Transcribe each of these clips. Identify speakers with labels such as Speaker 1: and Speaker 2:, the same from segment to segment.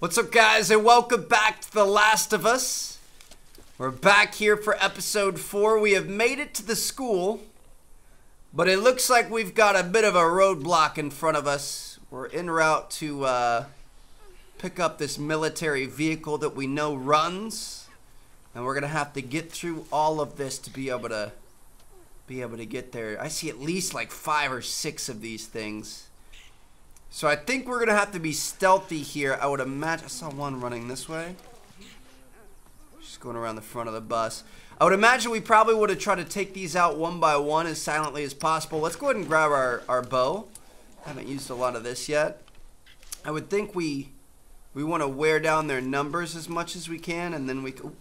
Speaker 1: What's up, guys, and welcome back to The Last of Us. We're back here for episode four. We have made it to the school, but it looks like we've got a bit of a roadblock in front of us. We're en route to uh, pick up this military vehicle that we know runs, and we're gonna have to get through all of this to be able to be able to get there. I see at least like five or six of these things. So I think we're gonna have to be stealthy here. I would imagine I saw one running this way. Just going around the front of the bus. I would imagine we probably would have tried to take these out one by one as silently as possible. Let's go ahead and grab our, our bow. Haven't used a lot of this yet. I would think we we want to wear down their numbers as much as we can, and then we can,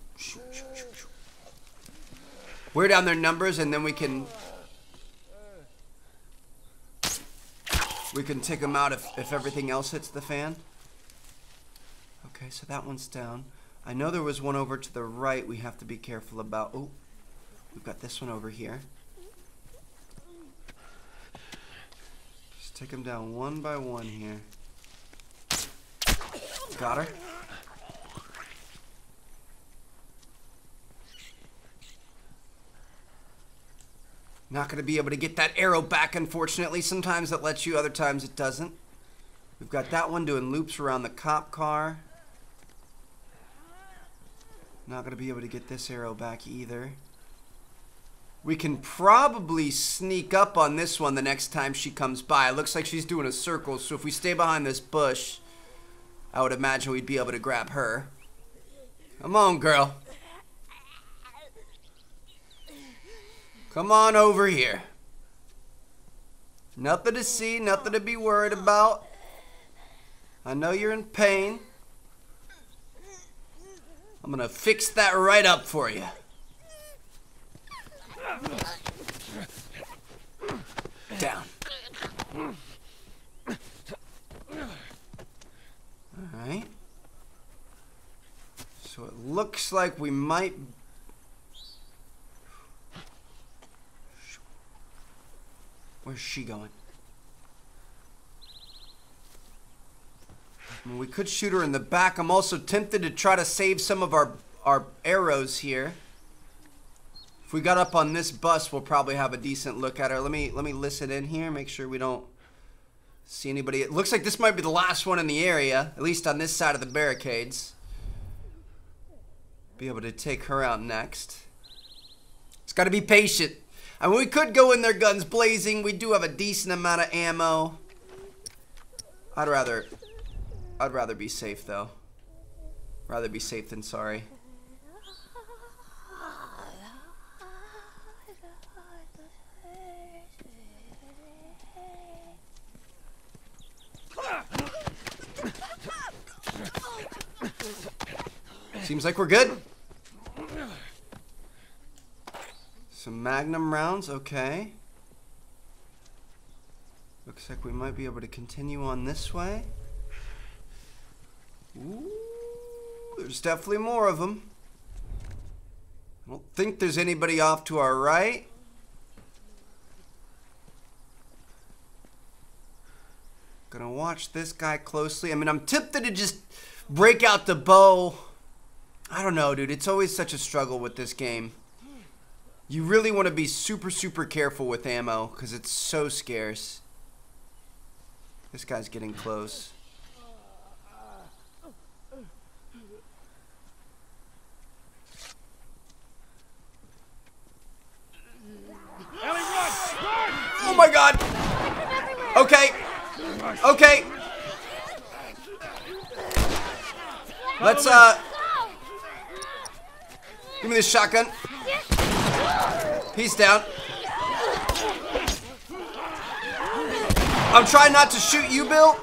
Speaker 1: wear down their numbers, and then we can We can take them out if, if everything else hits the fan. Okay, so that one's down. I know there was one over to the right we have to be careful about. Oh, we've got this one over here. Just take them down one by one here. Got her. Not going to be able to get that arrow back, unfortunately. Sometimes it lets you, other times it doesn't. We've got that one doing loops around the cop car. Not going to be able to get this arrow back either. We can probably sneak up on this one the next time she comes by. It looks like she's doing a circle, so if we stay behind this bush, I would imagine we'd be able to grab her. Come on, girl. Come on over here. Nothing to see, nothing to be worried about. I know you're in pain. I'm gonna fix that right up for you. Down. Alright. So it looks like we might Where's she going? I mean, we could shoot her in the back. I'm also tempted to try to save some of our, our arrows here. If we got up on this bus, we'll probably have a decent look at her. Let me let me listen in here, make sure we don't see anybody. It looks like this might be the last one in the area, at least on this side of the barricades. Be able to take her out next. It's got to be patient. I mean, we could go in there guns blazing. We do have a decent amount of ammo. I'd rather, I'd rather be safe though. Rather be safe than sorry. Seems like we're good. Some magnum rounds, okay. Looks like we might be able to continue on this way. Ooh, there's definitely more of them. I don't think there's anybody off to our right. Gonna watch this guy closely. I mean, I'm tempted to just break out the bow. I don't know, dude. It's always such a struggle with this game. You really want to be super, super careful with ammo because it's so scarce. This guy's getting close. Oh my god! Okay. Okay. Let's, uh... Give me this shotgun. He's down. I'm trying not to shoot you, Bill.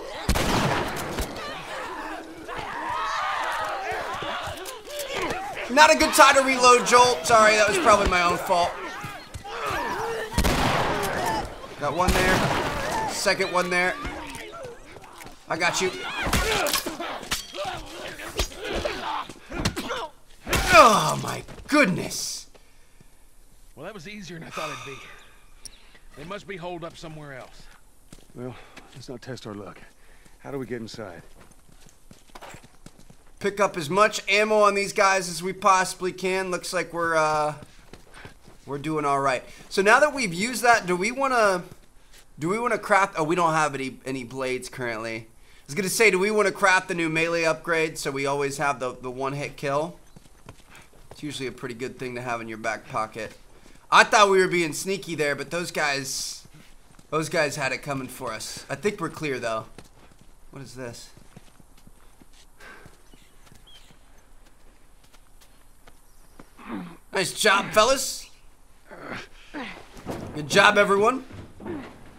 Speaker 1: Not a good time to reload, Joel. Sorry, that was probably my own fault. Got one there. Second one there. I got you. Oh my goodness.
Speaker 2: Well, that was easier than I thought it'd be. They must be holed up somewhere else.
Speaker 3: Well, let's not test our luck. How do we get inside?
Speaker 1: pick up as much ammo on these guys as we possibly can. Looks like we're uh, we're doing all right. So now that we've used that, do we want to do we want to craft? Oh, we don't have any any blades currently. I was gonna say, do we want to craft the new melee upgrade so we always have the the one hit kill? It's usually a pretty good thing to have in your back pocket. I thought we were being sneaky there, but those guys, those guys had it coming for us. I think we're clear though. What is this? Nice job, fellas. Good job, everyone.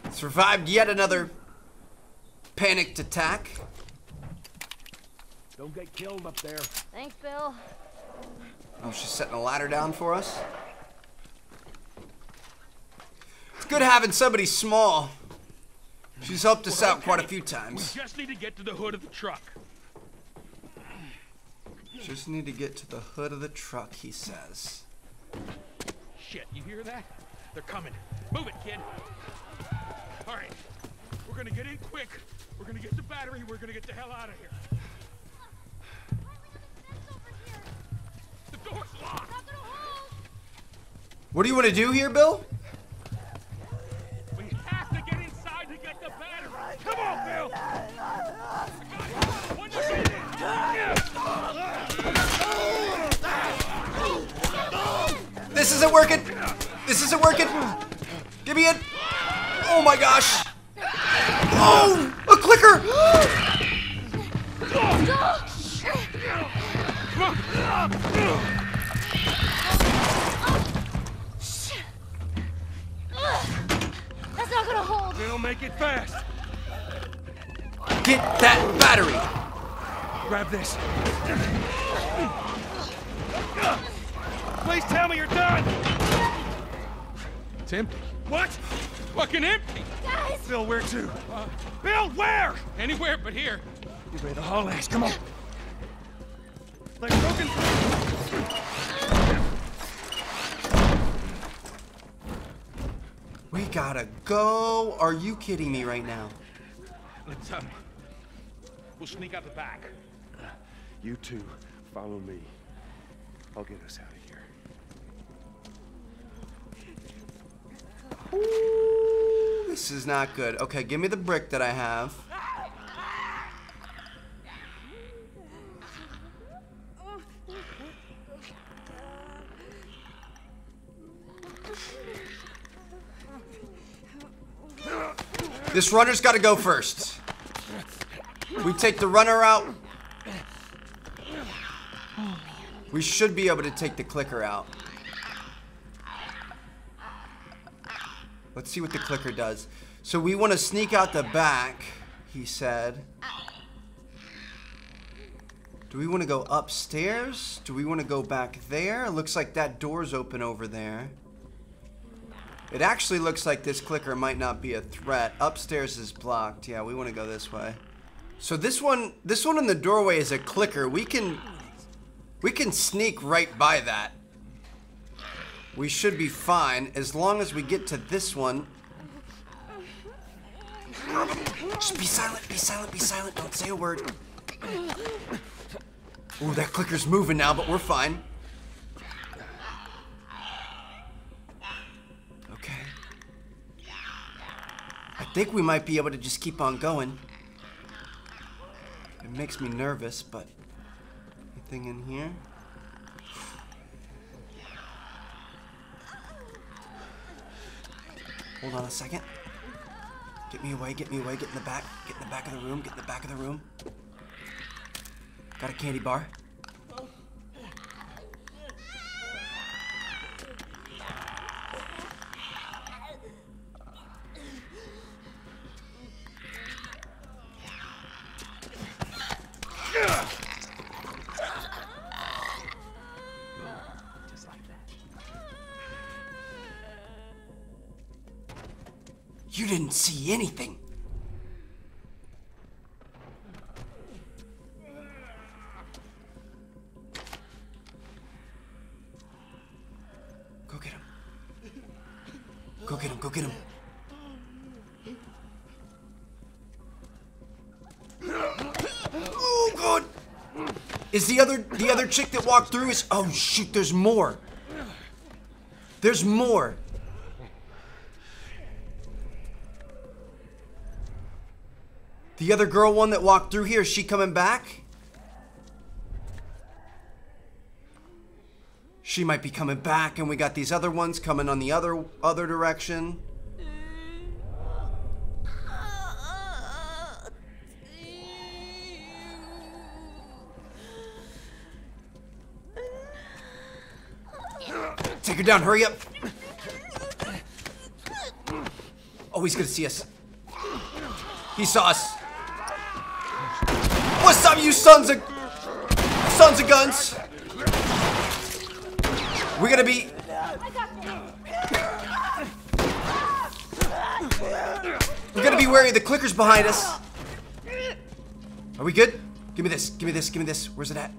Speaker 1: Survived yet another panicked attack.
Speaker 2: Don't get killed up there.
Speaker 3: Thanks, Bill.
Speaker 1: Oh, she's setting a ladder down for us. It's good having somebody small. She's helped us out quite a few times.
Speaker 2: We just need to get to the hood of the truck.
Speaker 1: Just need to get to the hood of the truck, he says.
Speaker 2: Shit, you hear that? They're coming. Move it, kid. All right, we're gonna get in quick. We're gonna get the battery. We're gonna get the hell out of here. The door's locked.
Speaker 1: What do you want to do here, Bill?
Speaker 2: Come on, Bill. When you get in.
Speaker 1: This isn't working. This isn't working. Give me it. Oh my gosh. Oh, a clicker.
Speaker 3: That's not gonna hold.
Speaker 2: Bill, make it fast.
Speaker 1: Get that battery.
Speaker 2: Grab this. Please tell me you're done. It's empty. What? Fucking empty.
Speaker 3: Guys!
Speaker 2: Bill, where to? Uh, Bill, where? Anywhere but here. You better haul ass. Come on. Like broken.
Speaker 1: We gotta go. Are you kidding me right now?
Speaker 2: Let's um. We'll sneak out the back.
Speaker 4: You two, follow me. I'll get us out of here.
Speaker 1: This is not good. Okay, give me the brick that I have. This runner's got to go first. We take the runner out. We should be able to take the clicker out. Let's see what the clicker does. So we want to sneak out the back, he said. Do we want to go upstairs? Do we want to go back there? It looks like that door's open over there. It actually looks like this clicker might not be a threat. Upstairs is blocked. Yeah, we want to go this way. So this one, this one in the doorway is a clicker. We can, we can sneak right by that. We should be fine as long as we get to this one. Just be silent, be silent, be silent. Don't say a word. Ooh, that clicker's moving now, but we're fine. Okay. I think we might be able to just keep on going. Makes me nervous, but anything in here? Hold on a second. Get me away, get me away, get in the back, get in the back of the room, get in the back of the room. Got a candy bar. You didn't see anything. Go get him. Go get him, go get him. Is the other the other chick that walked through is oh shoot, there's more. There's more. The other girl one that walked through here, is she coming back? She might be coming back and we got these other ones coming on the other other direction. Take her down, hurry up. Oh, he's gonna see us. He saw us. What's up, you sons of sons of guns? We're gonna be. We're gonna be wary the clickers behind us. Are we good? Give me this. Give me this. Give me this. Where's it at?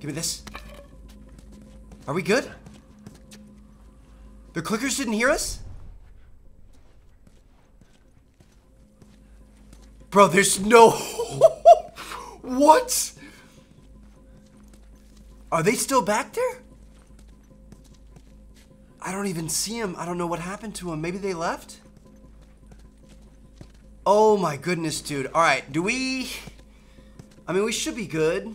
Speaker 1: Give me this. Are we good? The clickers didn't hear us? Bro, there's no. what? Are they still back there? I don't even see them. I don't know what happened to them. Maybe they left? Oh my goodness, dude. All right, do we. I mean, we should be good.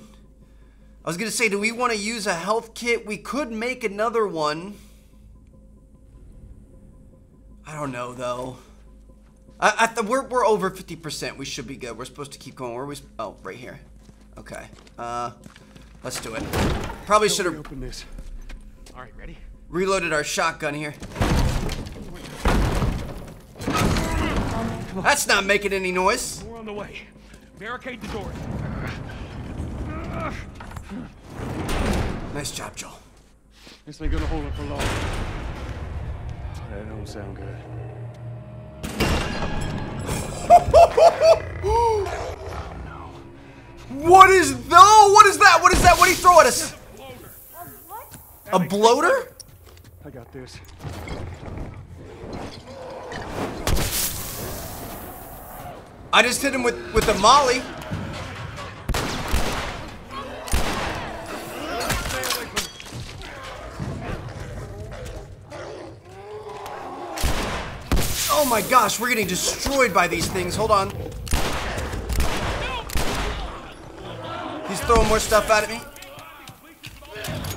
Speaker 1: I was gonna say, do we want to use a health kit? We could make another one. I don't know though. I, I th we're we're over fifty percent. We should be good. We're supposed to keep going. Where are we? Oh, right here. Okay. Uh, let's do it. Probably should have
Speaker 4: Open this.
Speaker 2: All right, ready?
Speaker 1: reloaded our shotgun here. That's not making any noise.
Speaker 2: We're on the way. Barricade the doors.
Speaker 1: Nice job, Joel.
Speaker 4: This ain't gonna hold up for long. That don't sound good.
Speaker 1: What is no? What is that? What is that? What did he throw at us? A bloater?
Speaker 4: I got this.
Speaker 1: I just hit him with with a molly. Oh my gosh, we're getting destroyed by these things. Hold on. He's throwing more stuff at me.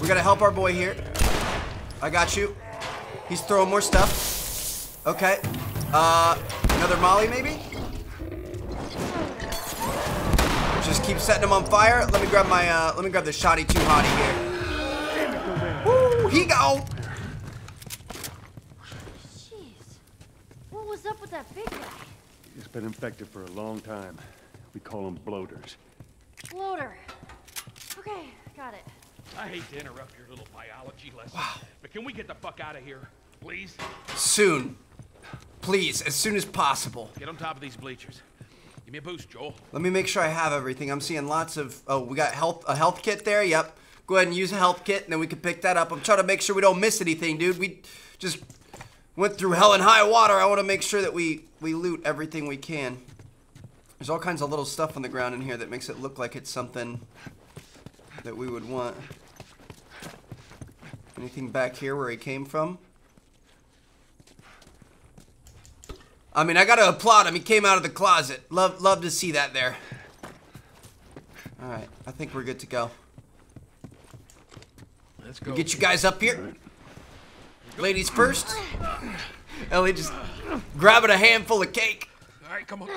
Speaker 1: We gotta help our boy here. I got you. He's throwing more stuff. Okay. Uh, another molly maybe? Just keep setting him on fire. Let me grab my, uh, let me grab the shoddy too hottie here. Woo, he go.
Speaker 3: Jeez. What was up with that big guy?
Speaker 4: He's been infected for a long time. We call them bloaters.
Speaker 3: Bloater. Okay, got it.
Speaker 2: I hate to interrupt your little biology lesson, wow. but can we get the fuck out of here, please?
Speaker 1: Soon. Please, as soon as possible.
Speaker 2: Get on top of these bleachers. Give me a boost, Joel.
Speaker 1: Let me make sure I have everything. I'm seeing lots of, oh, we got health, a health kit there. Yep. Go ahead and use a health kit and then we can pick that up. I'm trying to make sure we don't miss anything, dude. We just went through hell and high water. I want to make sure that we, we loot everything we can. There's all kinds of little stuff on the ground in here that makes it look like it's something that we would want. Anything back here where he came from? I mean, I gotta applaud him. He came out of the closet. Love, love to see that there. All right, I think we're good to go.
Speaker 2: Let's go.
Speaker 1: Get you guys up here. Ladies first. Ellie just grabbing a handful of cake.
Speaker 2: All right, come on.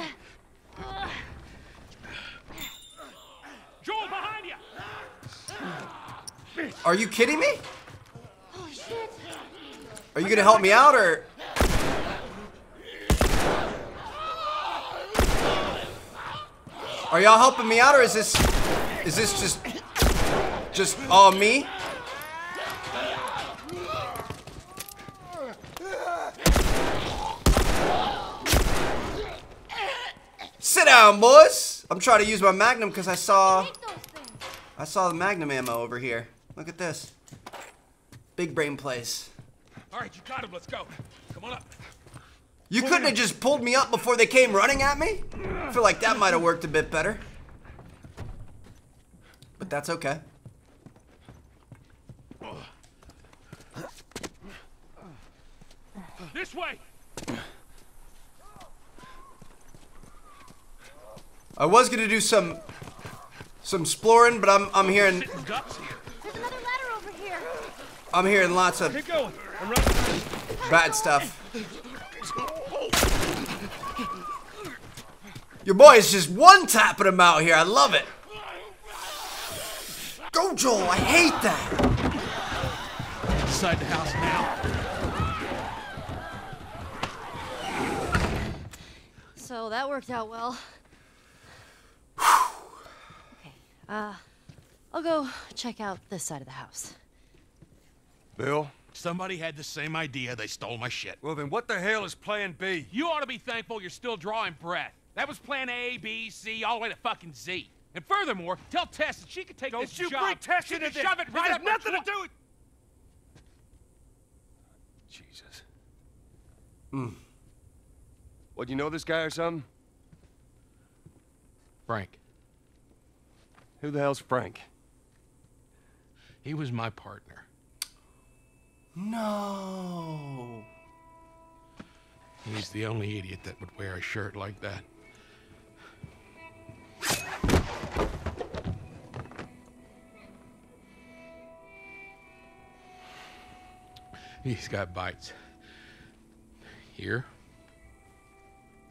Speaker 2: Joel, behind you!
Speaker 1: Are you kidding me? Are you gonna help me out or? Are y'all helping me out or is this is this just just all me? Down, boys. I'm trying to use my magnum because I saw
Speaker 3: Take those things.
Speaker 1: I saw the magnum ammo over here. Look at this. Big brain place.
Speaker 2: All right, you got him. Let's go. Come on up.
Speaker 1: You couldn't have just pulled me up before they came running at me? I feel like that might have worked a bit better. but that's okay.
Speaker 2: This way!
Speaker 1: I was gonna do some some exploring, but I'm I'm hearing
Speaker 2: here.
Speaker 3: There's another ladder over here.
Speaker 1: I'm hearing lots of
Speaker 2: Keep going. I'm running.
Speaker 1: bad stuff. Your boy is just one tapping him out here. I love it. Go, Joel. I hate that.
Speaker 2: Inside the house now.
Speaker 3: So that worked out well. okay. Uh, I'll go check out this side of the house.
Speaker 4: Bill?
Speaker 2: Somebody had the same idea. They stole my shit.
Speaker 4: Well, then what the hell is plan B?
Speaker 2: You ought to be thankful you're still drawing breath. That was plan A, B, C, all the way to fucking Z. And furthermore, tell Tess that she could take
Speaker 4: Don't
Speaker 2: this
Speaker 4: you
Speaker 2: job.
Speaker 4: bring Tess
Speaker 2: she
Speaker 4: into
Speaker 2: could
Speaker 4: this.
Speaker 2: shove it right
Speaker 4: has
Speaker 2: up
Speaker 4: nothing to do with... Jesus. What, do you know this guy or something?
Speaker 2: Frank,
Speaker 4: Who the hell's Frank?
Speaker 2: he was my partner.
Speaker 1: No.
Speaker 2: He's the only idiot that would wear a shirt like that. He's got bites. Here.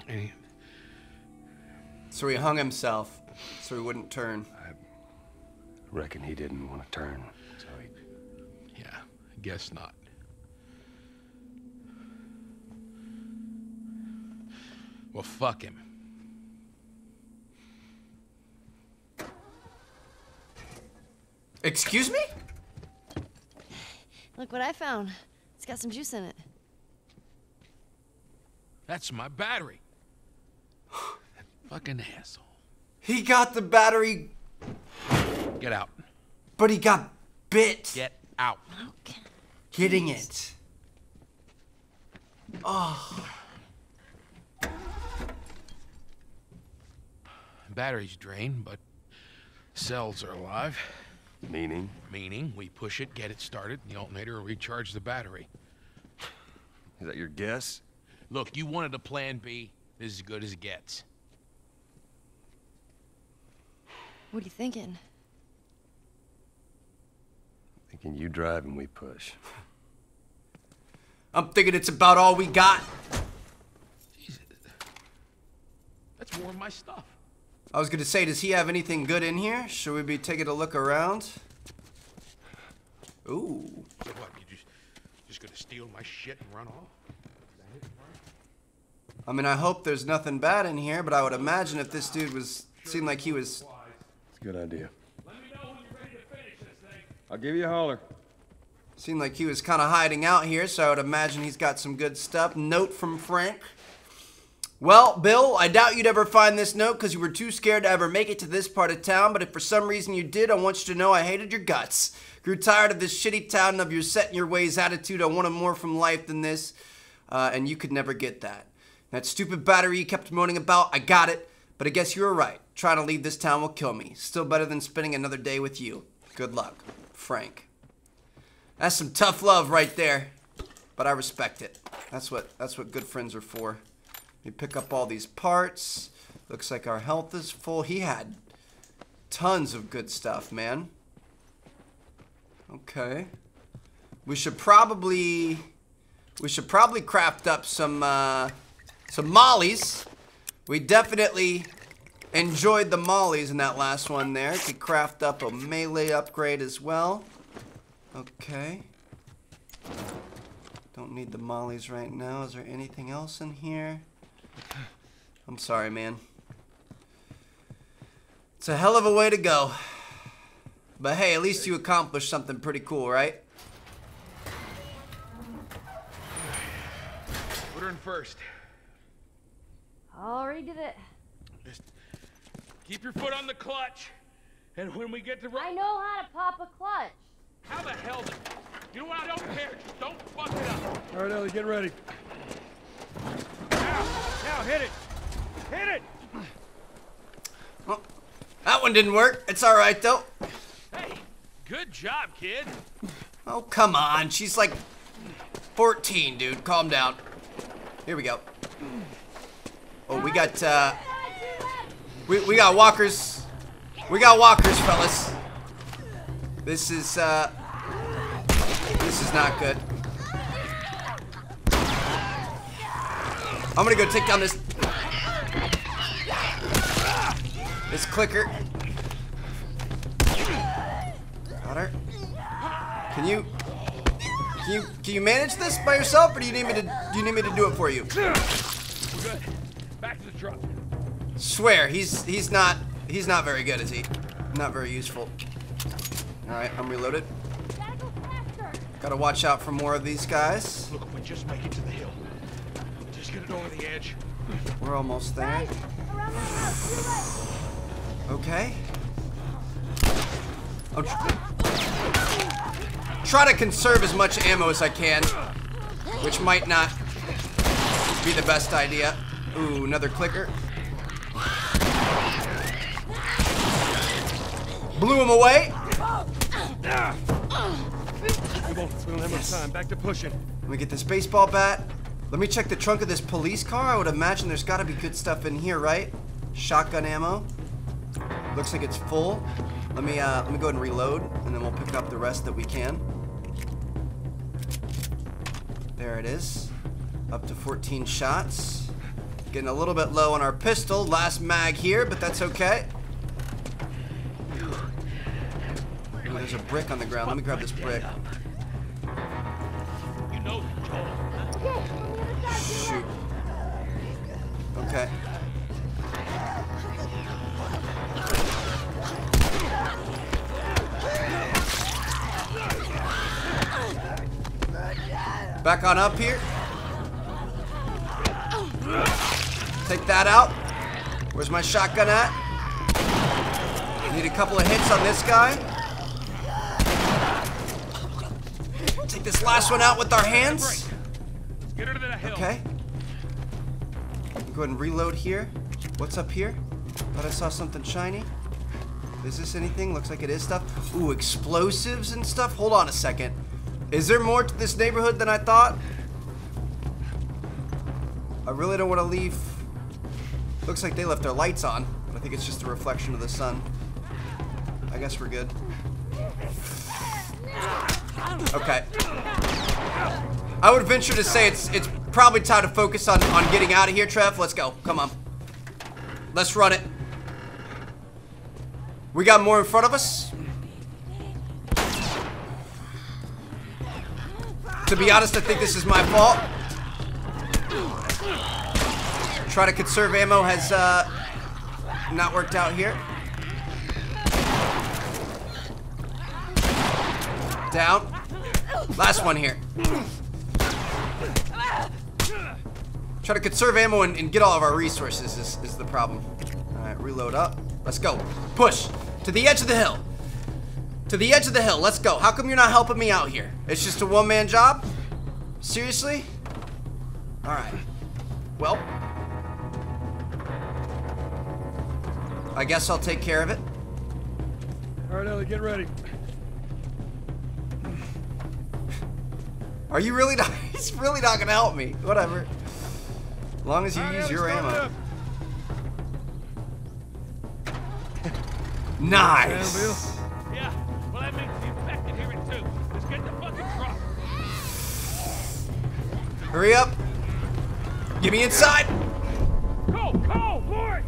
Speaker 2: And he,
Speaker 1: So he hung himself so he wouldn't turn.
Speaker 4: Reckon he didn't want to turn, so he...
Speaker 2: yeah, I guess not. Well, fuck him.
Speaker 1: Excuse me?
Speaker 3: Look what I found. It's got some juice in it.
Speaker 2: That's my battery. that fucking asshole.
Speaker 1: He got the battery,
Speaker 2: Get out.
Speaker 1: but he got bit
Speaker 2: Get out.
Speaker 3: Okay.
Speaker 1: getting it. Oh.
Speaker 2: Battery's drained, but cells are alive.
Speaker 4: Meaning?
Speaker 2: Meaning, we push it, get it started, the alternator will recharge the battery.
Speaker 4: Is that your guess?
Speaker 2: Look, you wanted a plan B. This is as good as it gets.
Speaker 3: What are you thinking?
Speaker 4: Thinking you drive and we push.
Speaker 1: I'm thinking it's about all we got.
Speaker 2: Jesus. That's more of my stuff.
Speaker 1: I was gonna say, does he have anything good in here? Should we be taking a look around? Ooh.
Speaker 2: So what, you just, just gonna steal my shit and run off?
Speaker 1: I mean, I hope there's nothing bad in here, but I would imagine if this dude was seemed like he was
Speaker 4: It's a good idea. I'll give you a holler.
Speaker 1: seemed like he was kind of hiding out here, so I would imagine he's got some good stuff. Note from Frank. Well, Bill, I doubt you'd ever find this note because you were too scared to ever make it to this part of town, but if for some reason you did, I want you to know I hated your guts. Grew tired of this shitty town and of your set in your ways attitude. I wanted more from life than this, uh, and you could never get that. That stupid battery you kept moaning about, I got it, but I guess you were right. Trying to leave this town will kill me. Still better than spending another day with you. Good luck, Frank. That's some tough love right there, but I respect it. That's what that's what good friends are for. We pick up all these parts. Looks like our health is full. He had tons of good stuff, man. Okay. We should probably we should probably craft up some uh, some mollies. We definitely enjoyed the mollies in that last one there. Could craft up a melee upgrade as well. Okay. Don't need the mollies right now. Is there anything else in here? I'm sorry, man. It's a hell of a way to go. But hey, at least you accomplished something pretty cool, right?
Speaker 2: Put her in first.
Speaker 3: Already did it.
Speaker 2: Just keep your foot on the clutch. And when we get to
Speaker 3: I know how to pop a clutch.
Speaker 2: how the hell did... You know what? I don't care. Just don't fuck it up.
Speaker 4: All right, Ellie, get ready.
Speaker 2: Now, now, hit it. Hit it.
Speaker 1: Well, that one didn't work. It's all right though.
Speaker 2: Hey, good job, kid.
Speaker 1: Oh, come on. She's like 14, dude. Calm down. Here we go. Oh, we got, uh... We, we got walkers. We got walkers, fellas. This is, uh... This is not good. I'm gonna go take down this... This clicker. Got her. Can you... Can you can you manage this by yourself, or do you need me to do you need me to do it for you?
Speaker 2: We're good. Back to the truck.
Speaker 1: Swear, he's he's not he's not very good, is he? Not very useful. All right, I'm reloaded.
Speaker 5: Gotta go faster.
Speaker 1: Gotta watch out for more of these guys.
Speaker 2: Look, we just make it to the hill. Just get it over the edge.
Speaker 1: We're almost there.
Speaker 5: Guys, the house.
Speaker 1: Okay. I'll tr- try to conserve as much ammo as I can, which might not be the best idea. Ooh, another clicker. Blew him away.
Speaker 2: Come on, we don't have much time. Back to pushing.
Speaker 1: Let me get this baseball bat. Let me check the trunk of this police car. I would imagine there's got to be good stuff in here, right? Shotgun ammo. Looks like it's full. Let me uh, let me go ahead and reload, and then we'll pick up the rest that we can. There it is. Up to 14 shots. Getting a little bit low on our pistol. Last mag here, but that's okay. There's a brick on the ground. Let me grab this brick.
Speaker 2: You know
Speaker 1: Shoot. Okay. Back on up here. Take that out. Where's my shotgun at? Need a couple of hits on this guy. Take this last one out with our hands. Okay. Go ahead and reload here. What's up here? Thought I saw something shiny. Is this anything? Looks like it is stuff. Ooh, explosives and stuff. Hold on a second. Is there more to this neighborhood than I thought? I really don't want to leave. Looks like they left their lights on, I think it's just a reflection of the sun. I guess we're good. Okay. I would venture to say it's it's probably time to focus on, on getting out of here, Trev. Let's go. Come on. Let's run it. We got more in front of us. To be honest, I think this is my fault. Try to conserve ammo has uh, not worked out here. Down. Last one here. Try to conserve ammo and, and get all of our resources is, is the problem. Alright, reload up. Let's go. Push. To the edge of the hill. To the edge of the hill. Let's go. How come you're not helping me out here? It's just a one-man job? Seriously? Alright. Well. I guess I'll take care of it.
Speaker 2: All right, Ellie, get ready.
Speaker 1: Are you really not? He's really not gonna help me. Whatever. As long as you
Speaker 2: right,
Speaker 1: use your ammo. Nice.
Speaker 2: Yeah, well, that makes the infected hear it too. Let's get the fucking truck.
Speaker 1: Hurry up. Get me inside.
Speaker 2: Go, go, boy!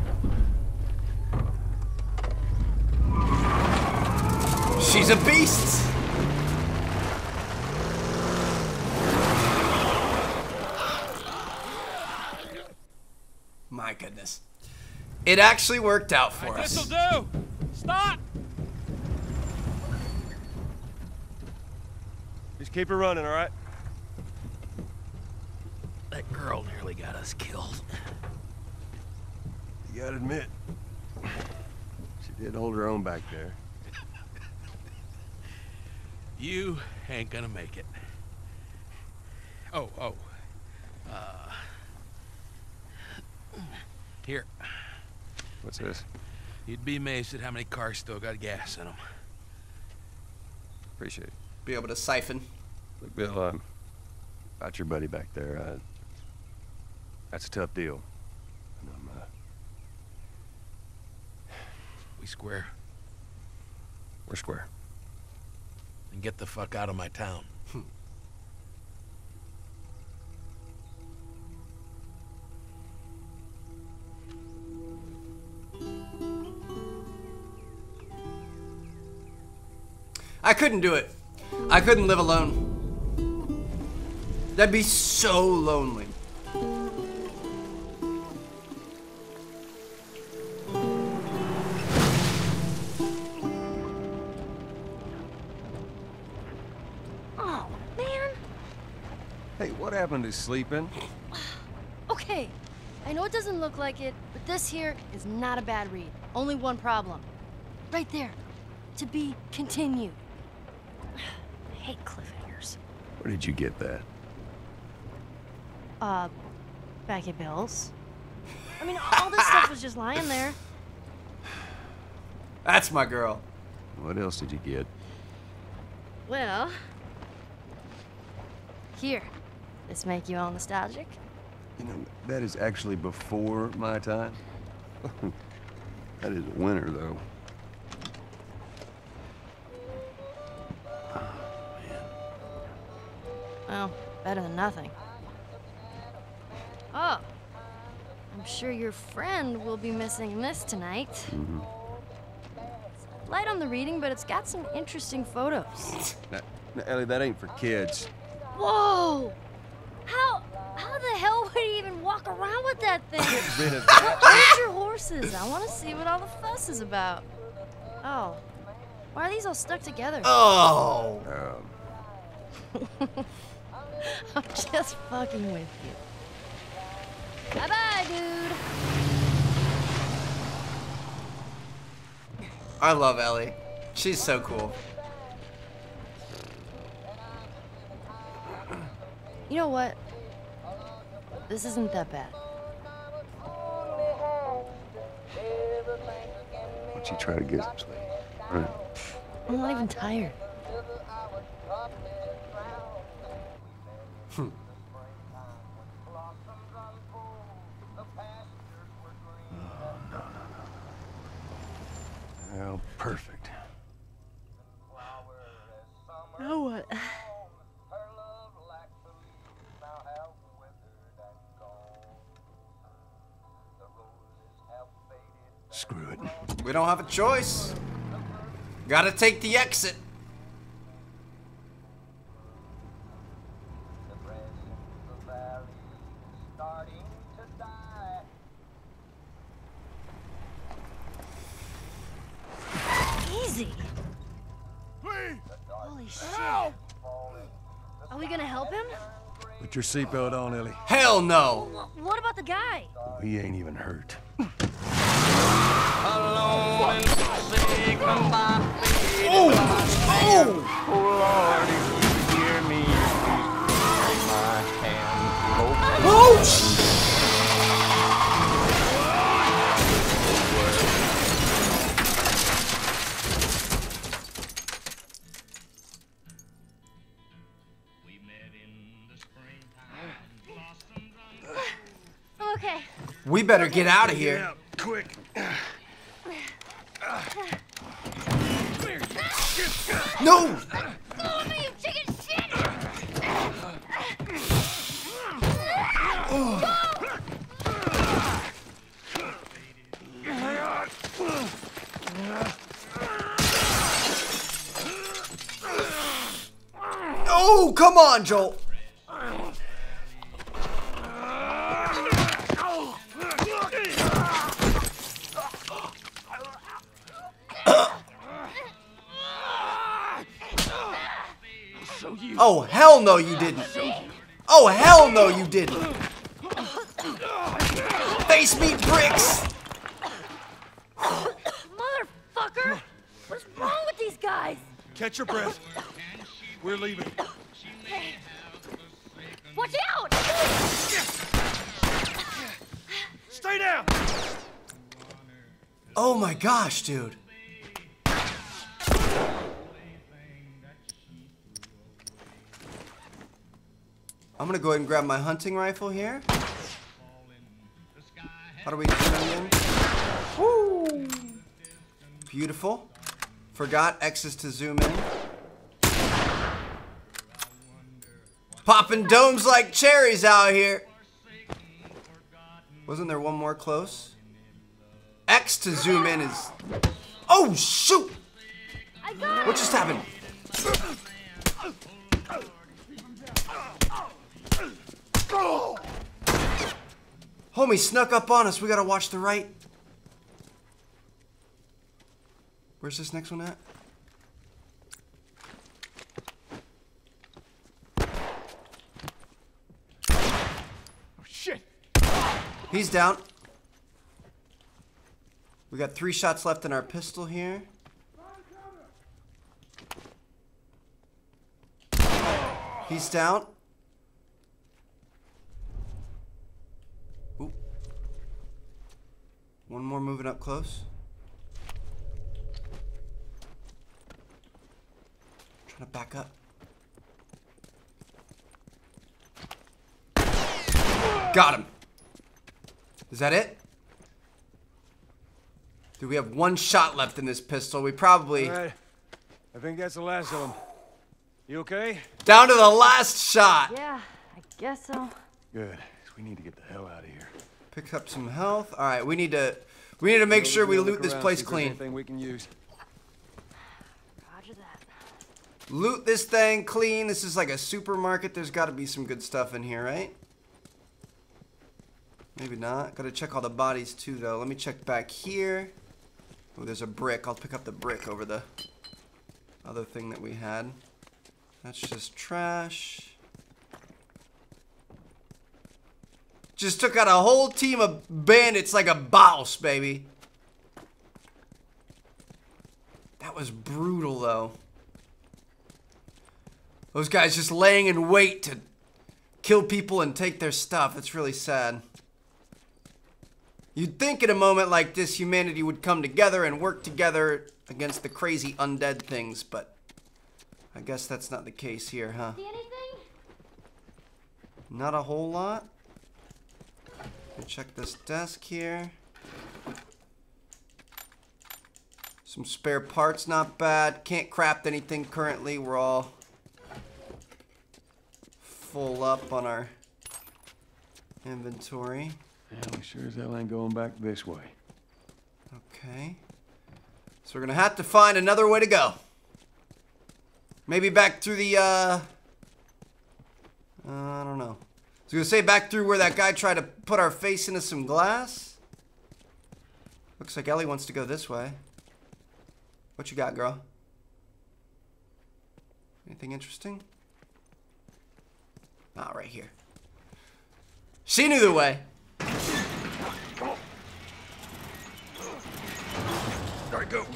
Speaker 1: She's a beast. My goodness. It actually worked out for us.
Speaker 2: This'll do. Stop.
Speaker 4: Just keep her running, all right?
Speaker 2: That girl nearly got us killed.
Speaker 4: You gotta admit, she did hold her own back there.
Speaker 2: You ain't gonna make it. Oh, oh. Uh. Here.
Speaker 4: What's this?
Speaker 2: You'd be amazed at how many cars still got gas in them.
Speaker 4: Appreciate it.
Speaker 1: Be able to siphon.
Speaker 4: Look, Bill, um, about your buddy back there, uh, that's a tough deal. And I'm, uh,
Speaker 2: We square.
Speaker 4: we're square.
Speaker 2: And get the fuck out of my town.
Speaker 1: I couldn't do it. I couldn't live alone. That'd be so lonely.
Speaker 3: Oh, man.
Speaker 4: Hey, what happened to sleeping?
Speaker 3: Okay. I know it doesn't look like it, but this here is not a bad read. Only one problem. Right there. To be continued. I hate cliffhangers.
Speaker 4: Where did you get that?
Speaker 3: Uh, back at Bill's. I mean, all this stuff was just lying there.
Speaker 1: That's my girl.
Speaker 4: What else did you get?
Speaker 3: Well, here. This make you all nostalgic?
Speaker 4: You know, that is actually before my time. that is winter, though.
Speaker 3: Better than nothing. Oh, I'm sure your friend will be missing this tonight. It's light on the reading, but it's got some interesting photos.
Speaker 4: Now, now, Ellie, that ain't for kids.
Speaker 3: Whoa! How how the hell would he even walk around with that thing?
Speaker 4: Rid of that.
Speaker 3: Where's your horses? I want to see what all the fuss is about. Oh, why are these all stuck together?
Speaker 1: Oh.
Speaker 4: Um,
Speaker 3: I'm just fucking with you. Bye bye, dude.
Speaker 1: I love Ellie. She's so cool.
Speaker 3: You know what? This isn't that bad.
Speaker 4: why don't you try to get some sleep? All right.
Speaker 3: I'm not even tired. Hmm.
Speaker 4: Oh, well, perfect.
Speaker 3: Now what?
Speaker 4: Screw it.
Speaker 1: We don't have a choice. Gotta take the exit.
Speaker 4: Put your seatbelt on, Ellie.
Speaker 1: Hell no.
Speaker 3: Wh- What about the guy?
Speaker 4: He ain't even hurt.
Speaker 1: Oh, sh-
Speaker 3: I'm
Speaker 1: better get out of here.
Speaker 4: quick.
Speaker 1: No.
Speaker 5: Follow me, you chicken shit!
Speaker 1: Oh, come on, Joel. Oh, hell no, you didn't. Oh, hell no, you didn't. Face me, bricks.
Speaker 5: Motherfucker! What's wrong with these guys?
Speaker 2: Catch your breath. We're leaving.
Speaker 5: Watch out!
Speaker 2: Stay down!
Speaker 1: Oh my gosh, dude. I'm gonna go ahead and grab my hunting rifle here. How do we zoom in? Woo! Beautiful. Forgot X's to zoom in. Popping domes like cherries out here. Wasn't there one more close? X to zoom in is. Oh shoot! What just happened? Homie snuck up on us. We gotta watch the right. Where's this next one at?
Speaker 2: Oh, shit.
Speaker 1: He's down. We got three shots left in our pistol here. He's down. One more moving up close. Trying to back up. Got him. Is that it? Do we have one shot left in this pistol? We probably
Speaker 6: All right. I think that's the last of them. You okay?
Speaker 1: down to the last shot.
Speaker 3: Yeah, I guess so.
Speaker 6: Good. We need to get the hell out of here.
Speaker 1: Pick up some health. All right, we need to we need to make sure we loot this place clean.
Speaker 6: Anything we can use.
Speaker 3: Roger that.
Speaker 1: Loot this thing clean. This is like a supermarket. There's got to be some good stuff in here, right? Maybe not. Got to check all the bodies too, though. Let me check back here. Oh, there's a brick. I'll pick up the brick over the other thing that we had. That's just trash. Just took out a whole team of bandits like a boss, baby. That was brutal, though. Those guys just laying in wait to kill people and take their stuff. It's really sad. You'd think in a moment like this, humanity would come together and work together against the crazy undead things, but I guess that's not the case here, huh?
Speaker 5: See anything?
Speaker 1: Not a whole lot. Check this desk here. Some spare parts, not bad. Can't craft anything currently. We're all full up on our inventory.
Speaker 6: Yeah, we sure as hell ain't going back this way.
Speaker 1: Okay. So we're gonna have to find another way to go. Maybe back through the, uh... uh I don't know. I was gonna say back through where that guy tried to put our face into some glass. Looks like Ellie wants to go this way. What you got, girl? Anything interesting? Ah, right here. She knew the way.
Speaker 6: All right, go.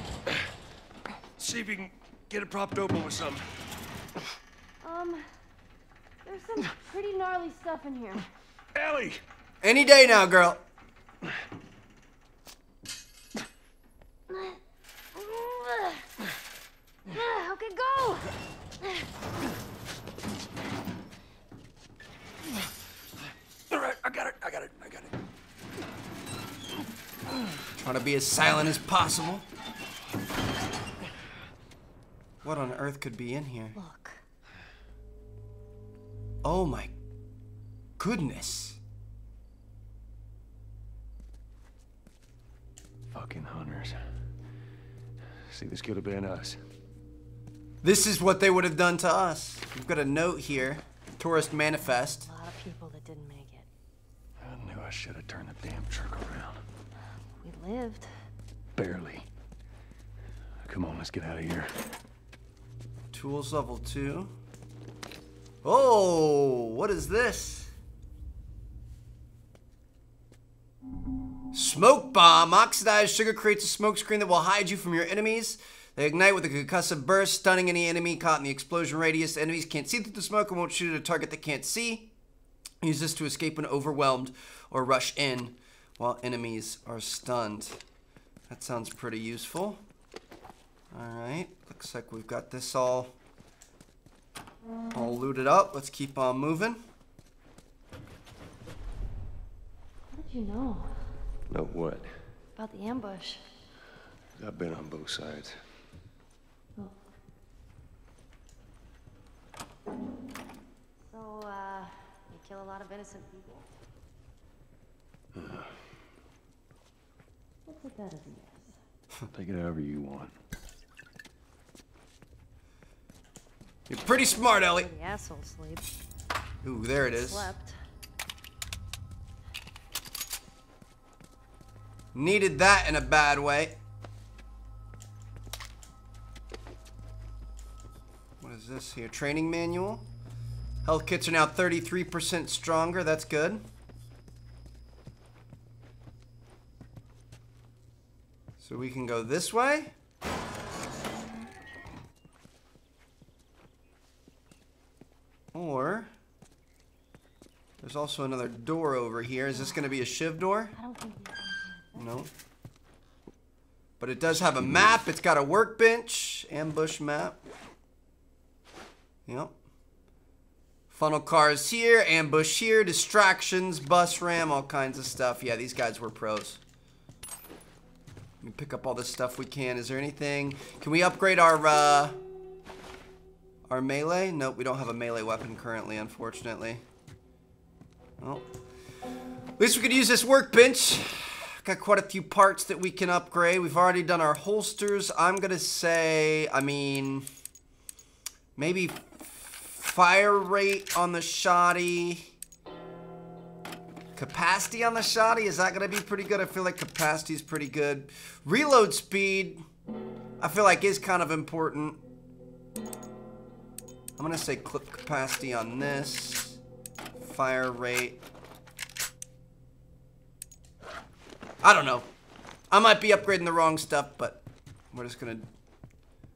Speaker 6: See if you can get it propped open with something.
Speaker 3: There's some pretty gnarly stuff in here.
Speaker 6: Ellie!
Speaker 1: Any day now, girl.
Speaker 3: Okay, go!
Speaker 6: All right, I got it, I got it, I got it.
Speaker 1: Trying to be as silent as possible. What on earth could be in here?
Speaker 3: Look.
Speaker 1: Oh my goodness.
Speaker 6: Fucking hunters. See, this could have been us.
Speaker 1: This is what they would have done to us. We've got a note here. Tourist manifest.
Speaker 3: A lot of people that didn't make it.
Speaker 6: I knew I should have turned the damn truck around.
Speaker 3: We lived.
Speaker 6: Barely. Come on, let's get out of here.
Speaker 1: Tools level two. Oh, what is this? Smoke bomb. Oxidized sugar creates a smoke screen that will hide you from your enemies. They ignite with a concussive burst, stunning any enemy caught in the explosion radius. Enemies can't see through the smoke and won't shoot at a target they can't see. Use this to escape when overwhelmed or rush in while enemies are stunned. That sounds pretty useful. All right, looks like we've got this all, all looted up. Let's keep on moving.
Speaker 3: How did you know?
Speaker 4: Know what?
Speaker 3: about the ambush?
Speaker 4: I've been on both sides. Oh.
Speaker 3: So, uh, you kill a lot of innocent people? We'll put that as a yes.
Speaker 4: Take it however you want.
Speaker 1: You're pretty smart, Ellie.
Speaker 3: The asshole sleeps.
Speaker 1: Ooh, there it is.
Speaker 3: Slept.
Speaker 1: Needed that in a bad way. What is this here? Training manual. Health kits are now 33% stronger. That's good. So we can go this way. Or there's also another door over here. Is this going to be a shiv door?
Speaker 3: I don't think we
Speaker 1: No. But it does have a map. It's got a workbench. Ambush map. Yep. Funnel cars here. Ambush here. Distractions. Bus ram. All kinds of stuff. Yeah, these guys were pros. Let me pick up all the stuff we can. Is there anything? Can we upgrade our, uh... Our melee? Nope, we don't have a melee weapon currently, unfortunately. Well, at least we could use this workbench. Got quite a few parts that we can upgrade. We've already done our holsters. I'm gonna say, I mean, maybe fire rate on the shoddy. Capacity on the shoddy, is that gonna be pretty good? I feel like capacity is pretty good. Reload speed, I feel like is kind of important. I'm gonna say clip capacity on this. Fire rate. I don't know. I might be upgrading the wrong stuff, but we're just gonna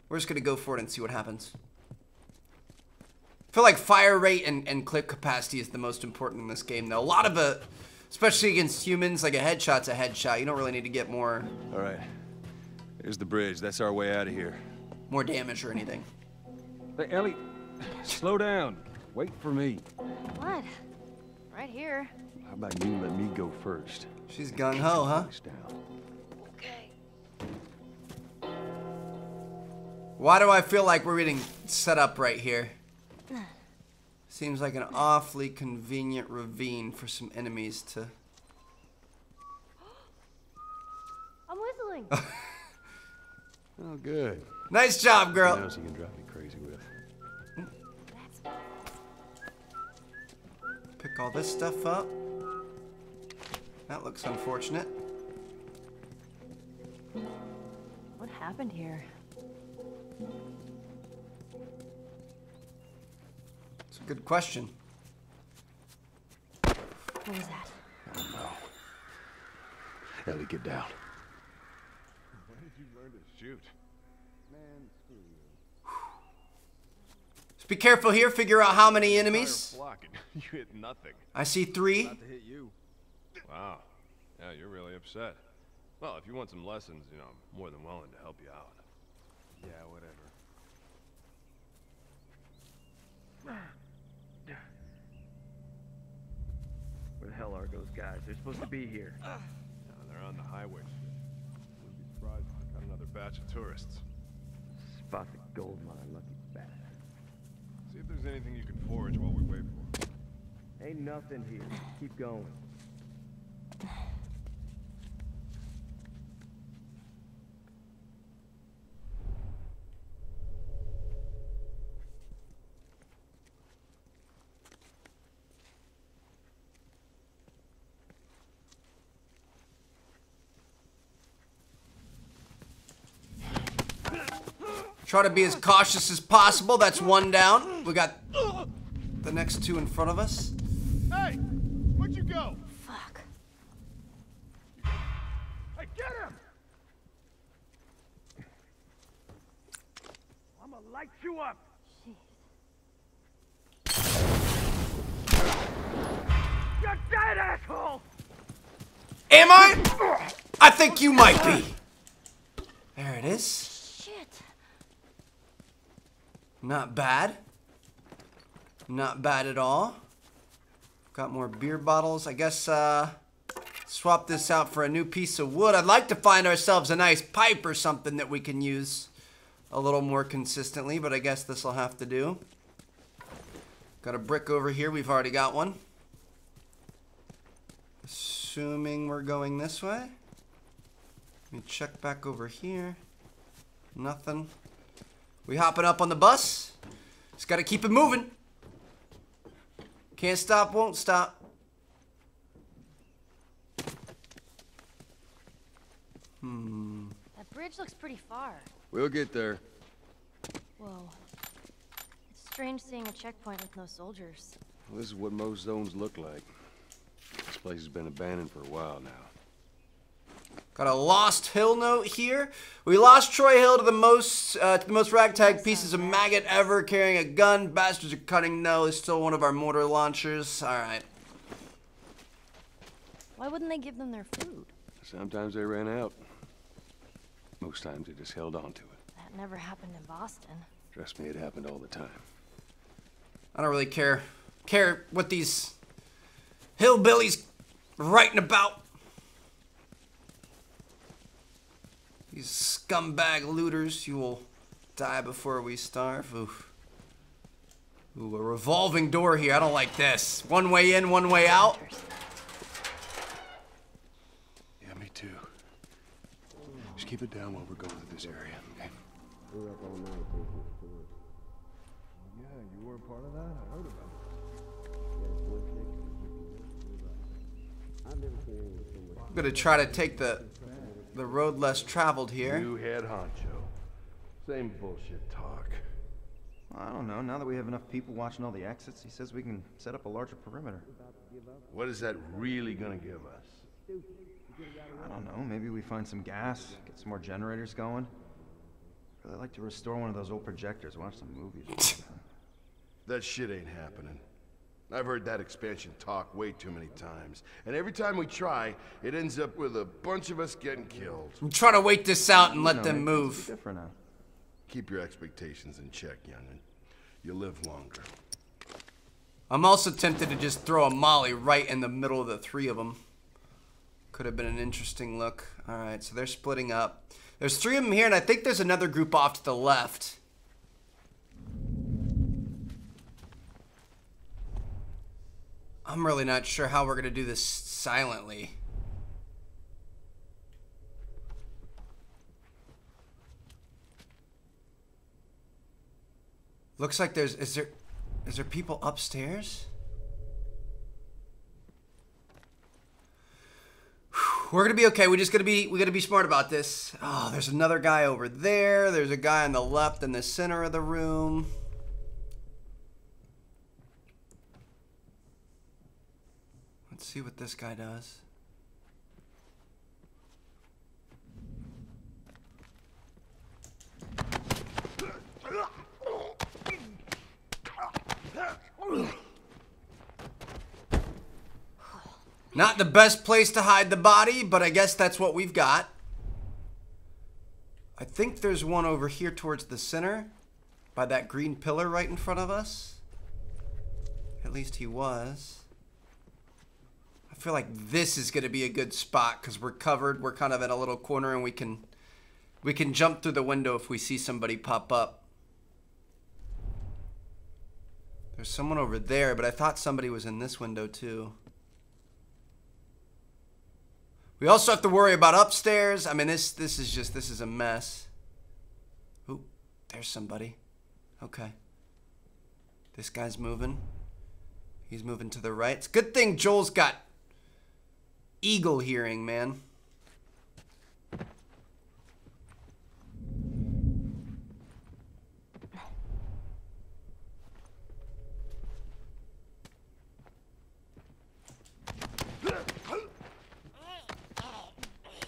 Speaker 1: we're just gonna go for it and see what happens. I feel like fire rate and, and clip capacity is the most important in this game though. A lot of it, especially against humans, like a headshot's a headshot. You don't really need to get more
Speaker 4: All right. Here's the bridge. That's our way out of here.
Speaker 1: more damage or anything.
Speaker 4: Hey, Ellie, slow down. Wait for me.
Speaker 3: What? Right here.
Speaker 4: How about you let me go first?
Speaker 1: She's gung ho, huh?
Speaker 3: Okay.
Speaker 1: Why do I feel like we're getting set up right here? Seems like an awfully convenient ravine for some enemies to.
Speaker 3: I'm whistling.
Speaker 4: Oh, good.
Speaker 1: Nice job,
Speaker 4: What
Speaker 1: girl.
Speaker 4: else you can drive me crazy with?
Speaker 1: Pick all this stuff up. That looks unfortunate.
Speaker 3: what happened here.
Speaker 1: It's a good question.
Speaker 3: What was that?
Speaker 4: I don't know. Ellie, get down.
Speaker 7: When did you learn to shoot?
Speaker 1: Man, Just be careful here. Figure out how many enemies.
Speaker 7: You hit nothing.
Speaker 1: I see three.
Speaker 7: Not to hit you. Wow. Yeah, you're really upset. Well, if you want some lessons, you know, I'm more than willing to help you out. Yeah, whatever.
Speaker 8: Where the hell are those guys? They're supposed to be here.
Speaker 7: Yeah, they're on the highway. Wouldn't be surprised if we got another batch of tourists.
Speaker 8: Spot the gold mine, lucky bastard.
Speaker 7: See if there's anything you can forage while we wait for 'em.
Speaker 8: Ain't nothing here. Keep going.
Speaker 1: Try to be as cautious as possible. That's one down. We got the next two in front of us.
Speaker 7: Hey! Where'd you go?
Speaker 3: Fuck.
Speaker 7: Hey, get him!
Speaker 8: I'm gonna light you up. You're dead, asshole!
Speaker 1: Am I? I think you might be. There it is. Not bad. Not bad at all. Got more beer bottles. I guess uh, swap this out for a new piece of wood. I'd like to find ourselves a nice pipe or something that we can use a little more consistently, but I guess this will have to do. Got a brick over here. We've already got one. Assuming we're going this way. Let me check back over here. Nothing. We hopping up on the bus. Just got to keep it moving. Can't stop, won't stop. Hmm.
Speaker 3: That bridge looks pretty far.
Speaker 7: We'll get there.
Speaker 3: Whoa. It's strange seeing a checkpoint with no soldiers.
Speaker 7: Well, this is what most zones look like. This place has been abandoned for a while now.
Speaker 1: Got a lost hill note here. We lost Troy Hill to the most uh, to the most ragtag pieces of maggot ever carrying a gun. Bastards are cutting nose. Still one of our mortar launchers. All right.
Speaker 3: Why wouldn't they give them their food?
Speaker 7: Sometimes they ran out. Most times they just held on to it.
Speaker 3: That never happened in Boston.
Speaker 7: Trust me, it happened all the time.
Speaker 1: I don't really care care what these hillbillies writing about. These scumbag looters, you will die before we starve. Oof. Ooh, a revolving door here. I don't like this. One way in, one way out.
Speaker 7: Yeah, me too. Just keep it down while we're going through this area, okay?
Speaker 9: Yeah, you were part of that? I heard about it.
Speaker 1: I'm gonna try to take the the road less traveled here.
Speaker 6: New head honcho. Same bullshit talk.
Speaker 9: I don't know. Now that we have enough people watching all the exits, he says we can set up a larger perimeter.
Speaker 6: What is that really gonna give us?
Speaker 9: I don't know. Maybe we find some gas, get some more generators going. Really like to restore one of those old projectors, watch some movies.
Speaker 6: That shit ain't happening. I've heard that expansion talk way too many times. And every time we try, it ends up with a bunch of us getting killed.
Speaker 1: I'm trying to wait this out and let
Speaker 9: You know,
Speaker 1: them
Speaker 9: maybe things will
Speaker 1: move.
Speaker 9: Different now.
Speaker 6: Keep your expectations in check, young'un. You live longer.
Speaker 1: I'm also tempted to just throw a molly right in the middle of the three of them. Could have been an interesting look. All right, so they're splitting up. There's three of them here, and I think there's another group off to the left. I'm really not sure how we're going to do this silently. Looks like there's is there is there people upstairs? We're gonna be okay. We're just gonna be we gotta be smart about this. Oh, there's another guy over there. There's a guy on the left in the center of the room. Let's see what this guy does. Not the best place to hide the body, but I guess that's what we've got. I think there's one over here towards the center by that green pillar right in front of us. At least he was. I feel like this is going to be a good spot because we're covered. We're kind of in a little corner and we can we can jump through the window if we see somebody pop up. There's someone over there, but I thought somebody was in this window too. We also have to worry about upstairs. I mean, this this is just this is a mess. Ooh, there's somebody. Okay. This guy's moving. He's moving to the right. It's good thing Joel's got eagle hearing, man.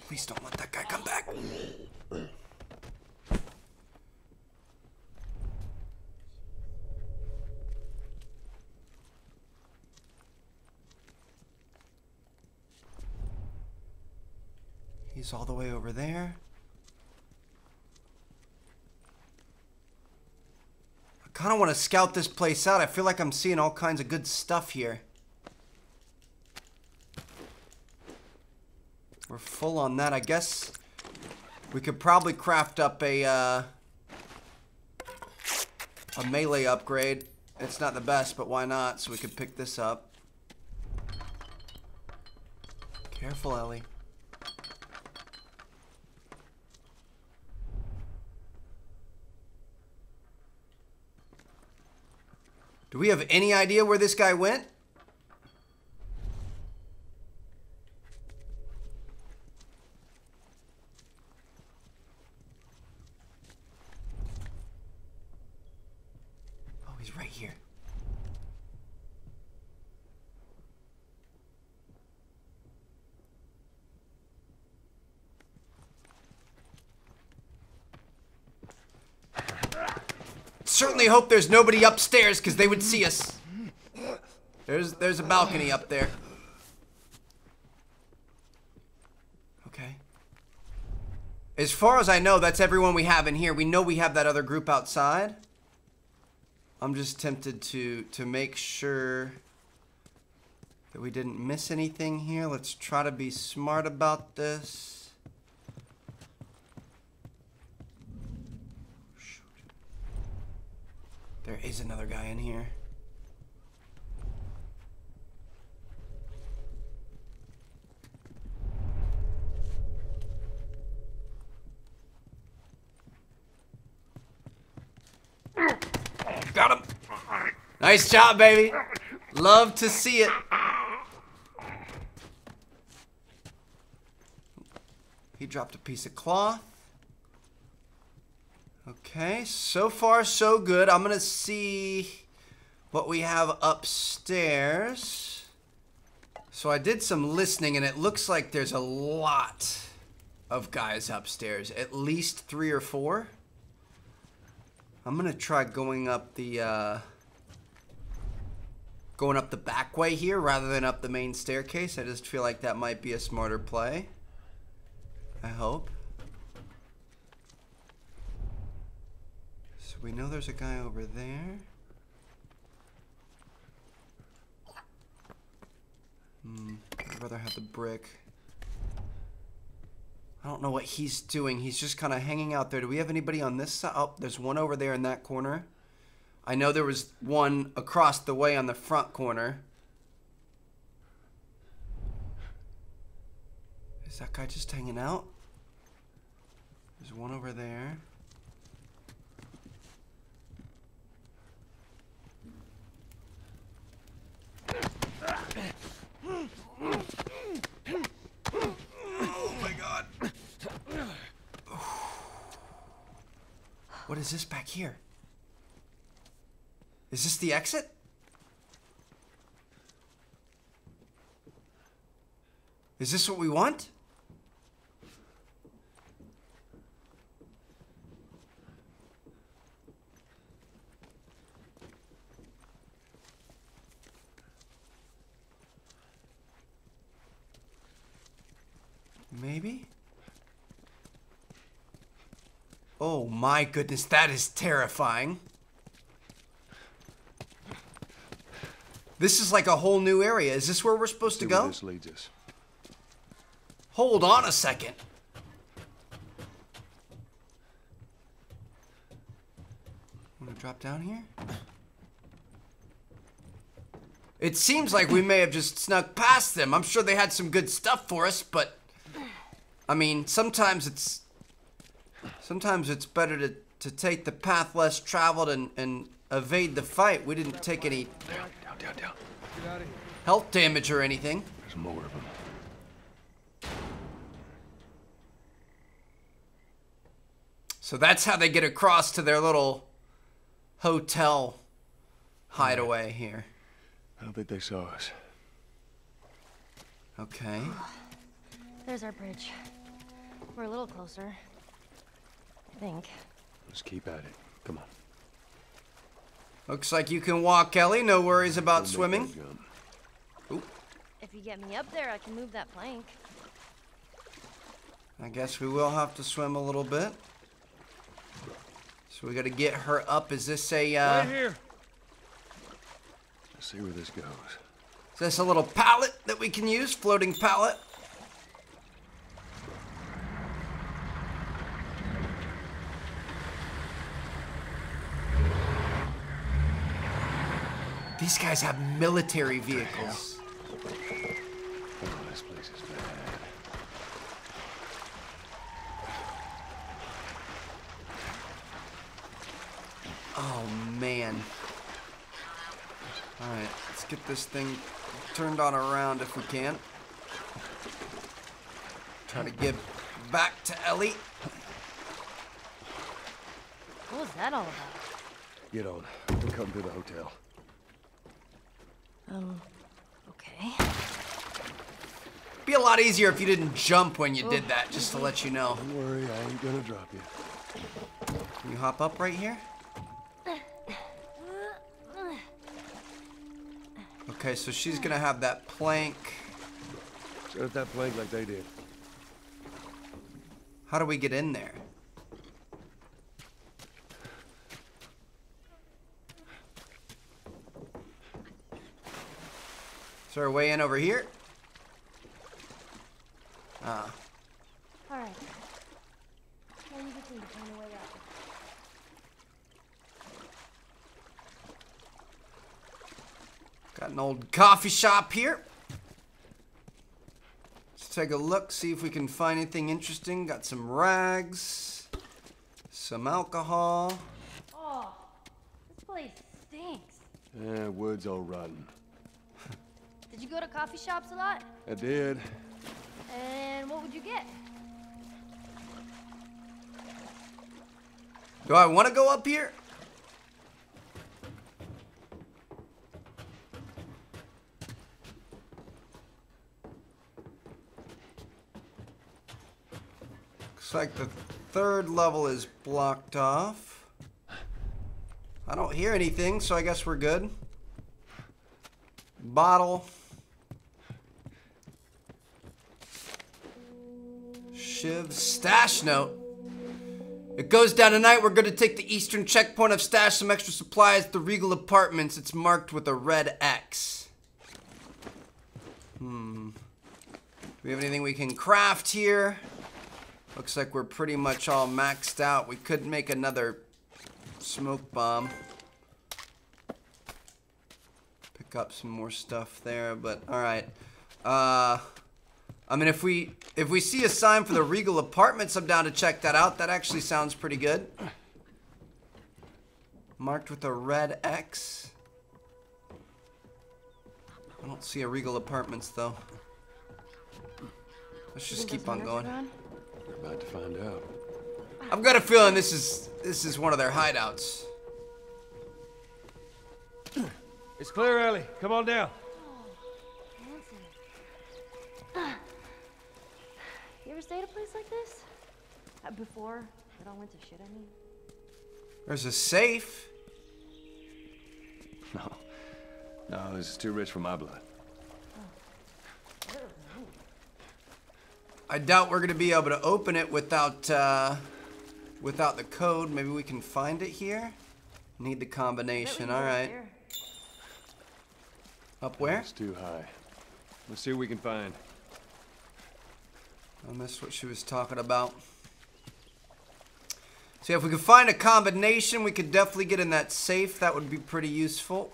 Speaker 1: Please don't let that guy come back. He's all the way over there. I kind of want to scout this place out. I feel like I'm seeing all kinds of good stuff here. We're full on that. I guess we could probably craft up a uh, a melee upgrade. It's not the best, but why not? So we could pick this up. Careful, Ellie. Do we have any idea where this guy went? Oh, he's right here. Certainly hope there's nobody upstairs because they would see us. There's there's a balcony up there. Okay. As far as I know, that's everyone we have in here. We know we have that other group outside. I'm just tempted to to make sure that we didn't miss anything here. Let's try to be smart about this. Shoot. There is another guy in here. Got him. Nice job, baby. Love to see it. He dropped a piece of cloth. Okay, so far so good. I'm gonna see what we have upstairs. So I did some listening and it looks like there's a lot of guys upstairs. At least three or four. I'm gonna try going up the uh, going up the back way here rather than up the main staircase. I just feel like that might be a smarter play. I hope. We know there's a guy over there. Hmm, I'd rather have the brick. I don't know what he's doing. He's just kind of hanging out there. Do we have anybody on this side? Oh, there's one over there in that corner. I know there was one across the way on the front corner. Is that guy just hanging out? There's one over there. Oh my god. What is this back here? Is this the exit? Is this what we want? Maybe? Oh my goodness, that is terrifying. This is like a whole new area. Is this where we're supposed to go?
Speaker 4: this leads us.
Speaker 1: Hold on a second. Want to drop down here? It seems like we may have just snuck past them. I'm sure they had some good stuff for us, but I mean, sometimes it's sometimes it's better to to take the path less traveled and and evade the fight. We didn't take any
Speaker 4: Down, down, down, down.
Speaker 1: health damage or anything.
Speaker 4: There's more of them.
Speaker 1: So that's how they get across to their little hotel hideaway here.
Speaker 4: I don't think they saw us.
Speaker 1: Okay.
Speaker 3: There's our bridge. We're a little closer. I think.
Speaker 4: Let's keep at it. Come on.
Speaker 1: Looks like you can walk, Kelly. No worries about
Speaker 4: We'll
Speaker 1: swimming.
Speaker 3: If you get me up there, I can move that plank.
Speaker 1: I guess we will have to swim a little bit. So we got to get her up. Is this a uh,
Speaker 2: Right here.
Speaker 4: Let's see where this goes.
Speaker 1: is this a little pallet that we can use? Floating pallet. These guys have military vehicles.
Speaker 4: Oh, this place is bad.
Speaker 1: Oh man. Alright, let's get this thing turned on around if we can. Try to get back to Ellie.
Speaker 3: What was that all about?
Speaker 4: Get on. We'll come to the hotel.
Speaker 3: Um, okay.
Speaker 1: Be a lot easier if you didn't jump when you did that, just to let you know.
Speaker 4: Don't worry, I ain't gonna drop you.
Speaker 1: Can you hop up right here? Okay, so she's gonna have that plank.
Speaker 4: Set up that plank like they did.
Speaker 1: How do we get in there? Is there a way in over here? Ah.
Speaker 3: All right. Now you just need to find a way out.
Speaker 1: Got an old coffee shop here. Let's take a look, see if we can find anything interesting. Got some rags, some alcohol.
Speaker 3: Oh, this place stinks.
Speaker 4: Yeah, wood's all rotten.
Speaker 3: Did you go to coffee shops a lot?
Speaker 4: I did.
Speaker 3: And what would you get?
Speaker 1: Do I want to go up here? Looks like the third level is blocked off. I don't hear anything, so I guess we're good. Bottle. Shiv. Stash note. It goes down tonight. We're going to take the eastern checkpoint. I've stashed some extra supplies at the Regal Apartments. It's marked with a red X. Hmm. Do we have anything we can craft here? Looks like we're pretty much all maxed out. We could make another smoke bomb. Pick up some more stuff there, but alright. Uh... I mean, if we if we see a sign for the Regal Apartments, I'm down to check that out. That actually sounds pretty good. Marked with a red X. I don't see a Regal Apartments though. Let's just keep on going.
Speaker 4: We're about to find out.
Speaker 1: I've got a feeling this is this is one of their hideouts.
Speaker 7: It's clear, Ellie. Come on down.
Speaker 3: You ever stayed at a place like this? Uh, before it all went to shit, I mean.
Speaker 1: There's a safe.
Speaker 4: No. No, this is too rich for my blood.
Speaker 1: I doubt we're gonna be able to open it without uh, without the code. Maybe we can find it here. Need the combination. All right. Up where?
Speaker 4: It's too high. Let's see what we can find.
Speaker 1: I missed what she was talking about. So if we could find a combination, we could definitely get in that safe. That would be pretty useful.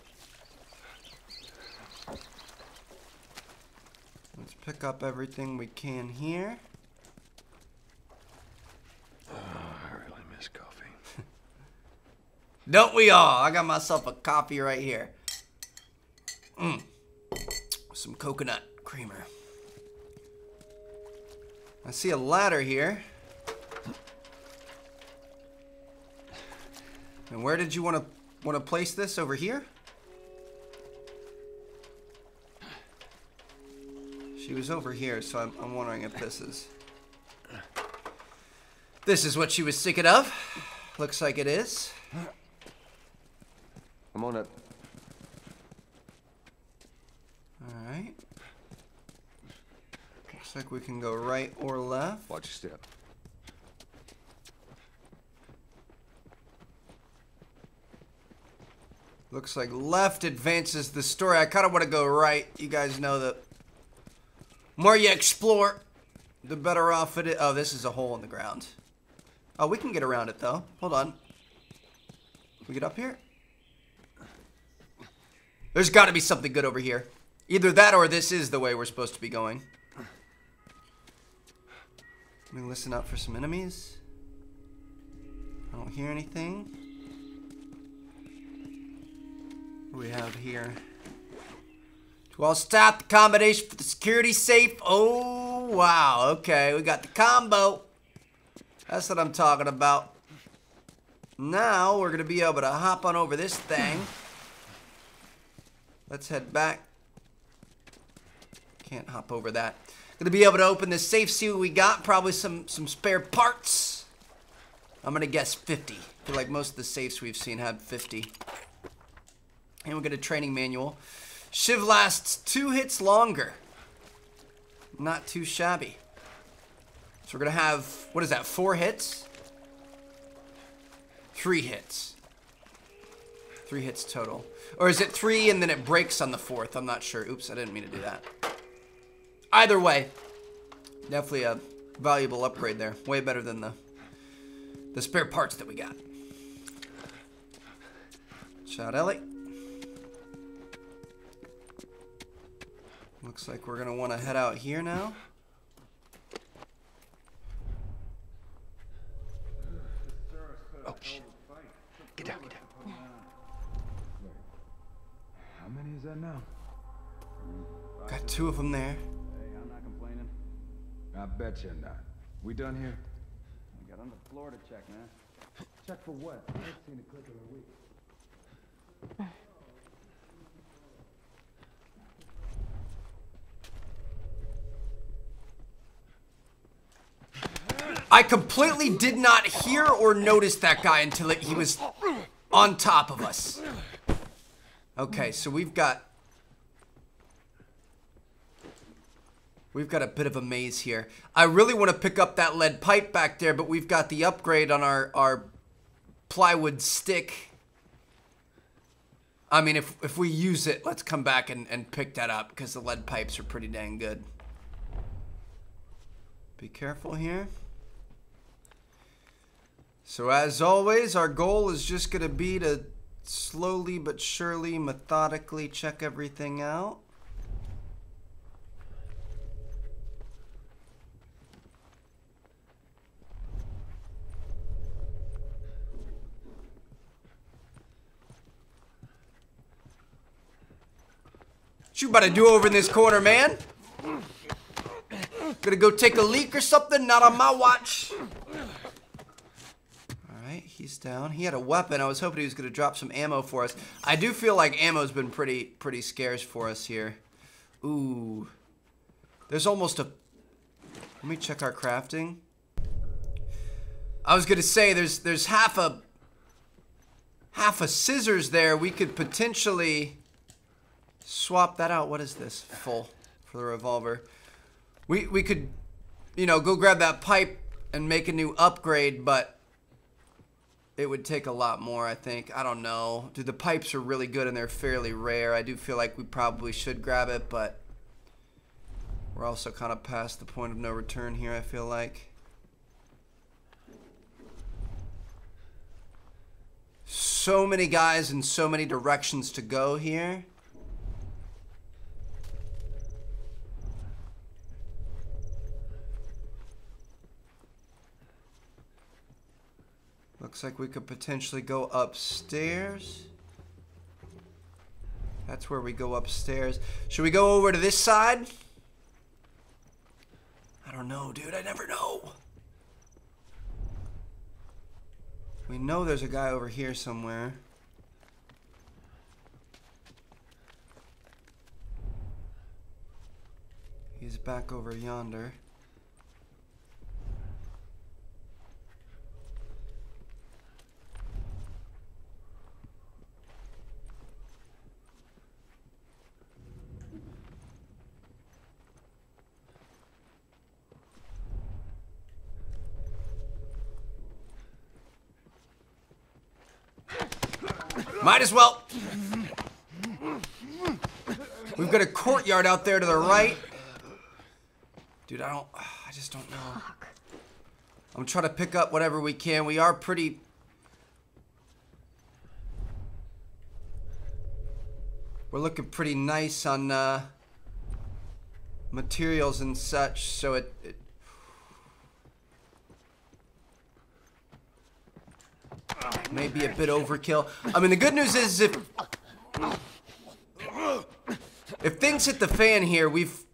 Speaker 1: Let's pick up everything we can here.
Speaker 4: Oh, I really miss coffee.
Speaker 1: Don't we all? I got myself a coffee right here. Mmm. Some coconut creamer. I see a ladder here. And where did you want to want to place this over here? She was over here, so I'm, I'm wondering if this is this is what she was thinking of. Looks like it is.
Speaker 4: I'm on it.
Speaker 1: All right. Looks like we can go right or left.
Speaker 4: Watch your step.
Speaker 1: Looks like left advances the story. I kind of want to go right. You guys know that more you explore, the better off it is. Oh, this is a hole in the ground. Oh, we can get around it though. Hold on. We get up here? There's got to be something good over here. Either that or this is the way we're supposed to be going. Let me listen out for some enemies. I don't hear anything. What do we have here? 12 staff, the combination for the security safe. Oh, wow. Okay, we got the combo. That's what I'm talking about. Now we're going to be able to hop on over this thing. Let's head back. Can't hop over that. Gonna be able to open this safe, see what we got. Probably some, some spare parts. I'm gonna guess 50. I feel like most of the safes we've seen had 50. And we'll get a training manual. Shiv lasts two hits longer. Not too shabby. So we're gonna have, what is that, four hits? Three hits. Three hits total. Or is it three and then it breaks on the fourth? I'm not sure. Oops, I didn't mean to do that. Either way, definitely a valuable upgrade there. Way better than the the spare parts that we got. Shot Ellie. Looks like we're gonna want to head out here now.
Speaker 4: Oh shit. Get down, get down.
Speaker 9: How many is that now?
Speaker 1: Got two of them there.
Speaker 10: I bet you're not. We done here?
Speaker 9: I got on the floor to check, man.
Speaker 10: Check for what? I ain't seen a click in a week.
Speaker 1: I completely did not hear or notice that guy until it, he was on top of us. Okay, so we've got We've got a bit of a maze here. I really want to pick up that lead pipe back there, but we've got the upgrade on our, our plywood stick. I mean, if, if we use it, let's come back and, and pick that up, because the lead pipes are pretty dang good. Be careful here. So as always, our goal is just going to be to slowly but surely, methodically check everything out. What you about to do over in this corner, man? Gonna go take a leak or something? Not on my watch. Alright, he's down. He had a weapon. I was hoping he was gonna drop some ammo for us. I do feel like ammo's been pretty pretty scarce for us here. Ooh. There's almost a... Let me check our crafting. I was gonna say there's there's half a half a scissors there. We could potentially swap that out. What is this? Full for the revolver. We we could, you know, go grab that pipe and make a new upgrade, but it would take a lot more, I think. I don't know. Dude, the pipes are really good and they're fairly rare. I do feel like we probably should grab it, but we're also kind of past the point of no return here, I feel like. So many guys in so many directions to go here. Looks like we could potentially go upstairs. That's where we go upstairs. Should we go over to this side? I don't know, dude. I never know. We know there's a guy over here somewhere. He's back over yonder. Might as well. We've got a courtyard out there to the right. Dude, I don't, I just don't know. I'm trying to pick up whatever we can. We are pretty... we're looking pretty nice on uh, materials and such, so it, it may be a bit overkill. I mean, the good news is if if things hit the fan here, we've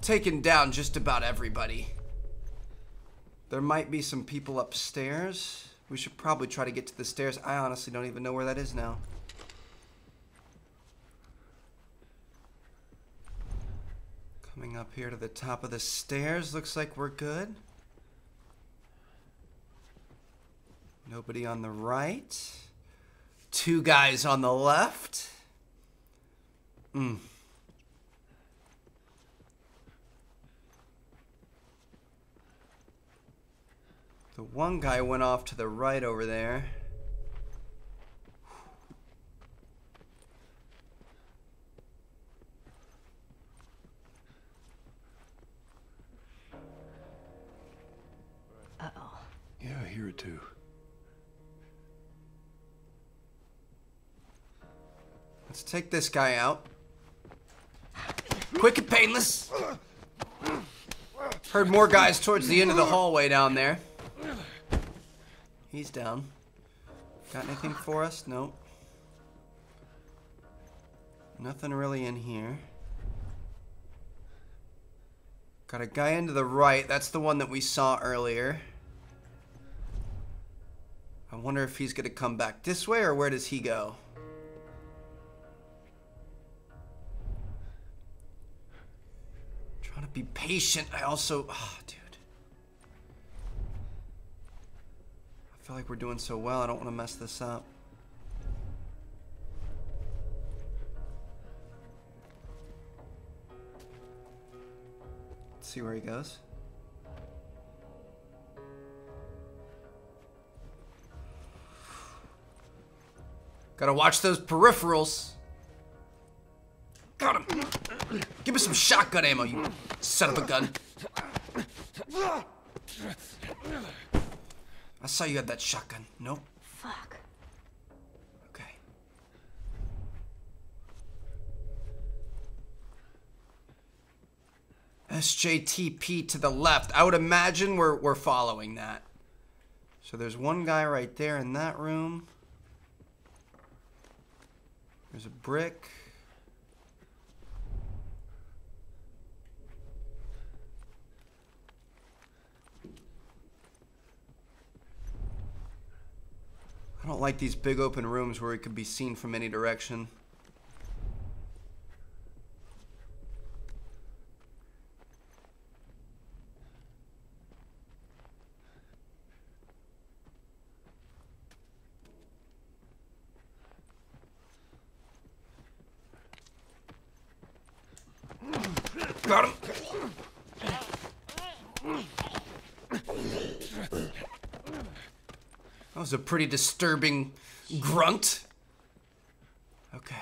Speaker 1: taken down just about everybody. There might be some people upstairs. We should probably try to get to the stairs. I honestly don't even know where that is now. Coming up here to the top of the stairs. Looks like we're good. Nobody on the right. Two guys on the left. Hmm. The one guy went off to the right over there.
Speaker 3: Uh-oh.
Speaker 7: Yeah, I hear it too.
Speaker 1: Let's take this guy out. Quick and painless. Heard more guys towards the end of the hallway down there. He's down. Got anything for us? Nope. Nothing really in here. Got a guy into the right. That's the one that we saw earlier. I wonder if he's going to come back this way or where does he go? Trying to be patient. I also. Oh, dude. I feel like we're doing so well. I don't want to mess this up. Let's see where he goes. Gotta watch those peripherals. Got him. Give me some shotgun ammo, you son of a gun. I saw you had that shotgun. Nope.
Speaker 3: Fuck.
Speaker 1: Okay. SJTP to the left. I would imagine we're, we're following that. So there's one guy right there in that room. There's a brick. I don't like these big open rooms where it could be seen from any direction. Got him. That was a pretty disturbing grunt. Okay.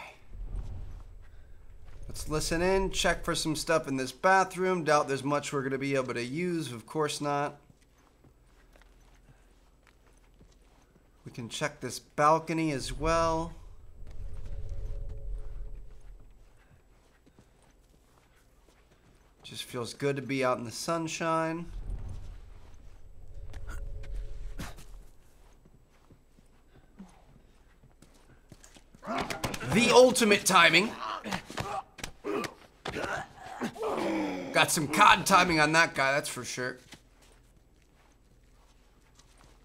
Speaker 1: Let's listen in, check for some stuff in this bathroom. Doubt there's much we're going to be able to use. Of course not. We can check this balcony as well. Just feels good to be out in the sunshine. The ultimate timing. Got some cod timing on that guy, that's for sure.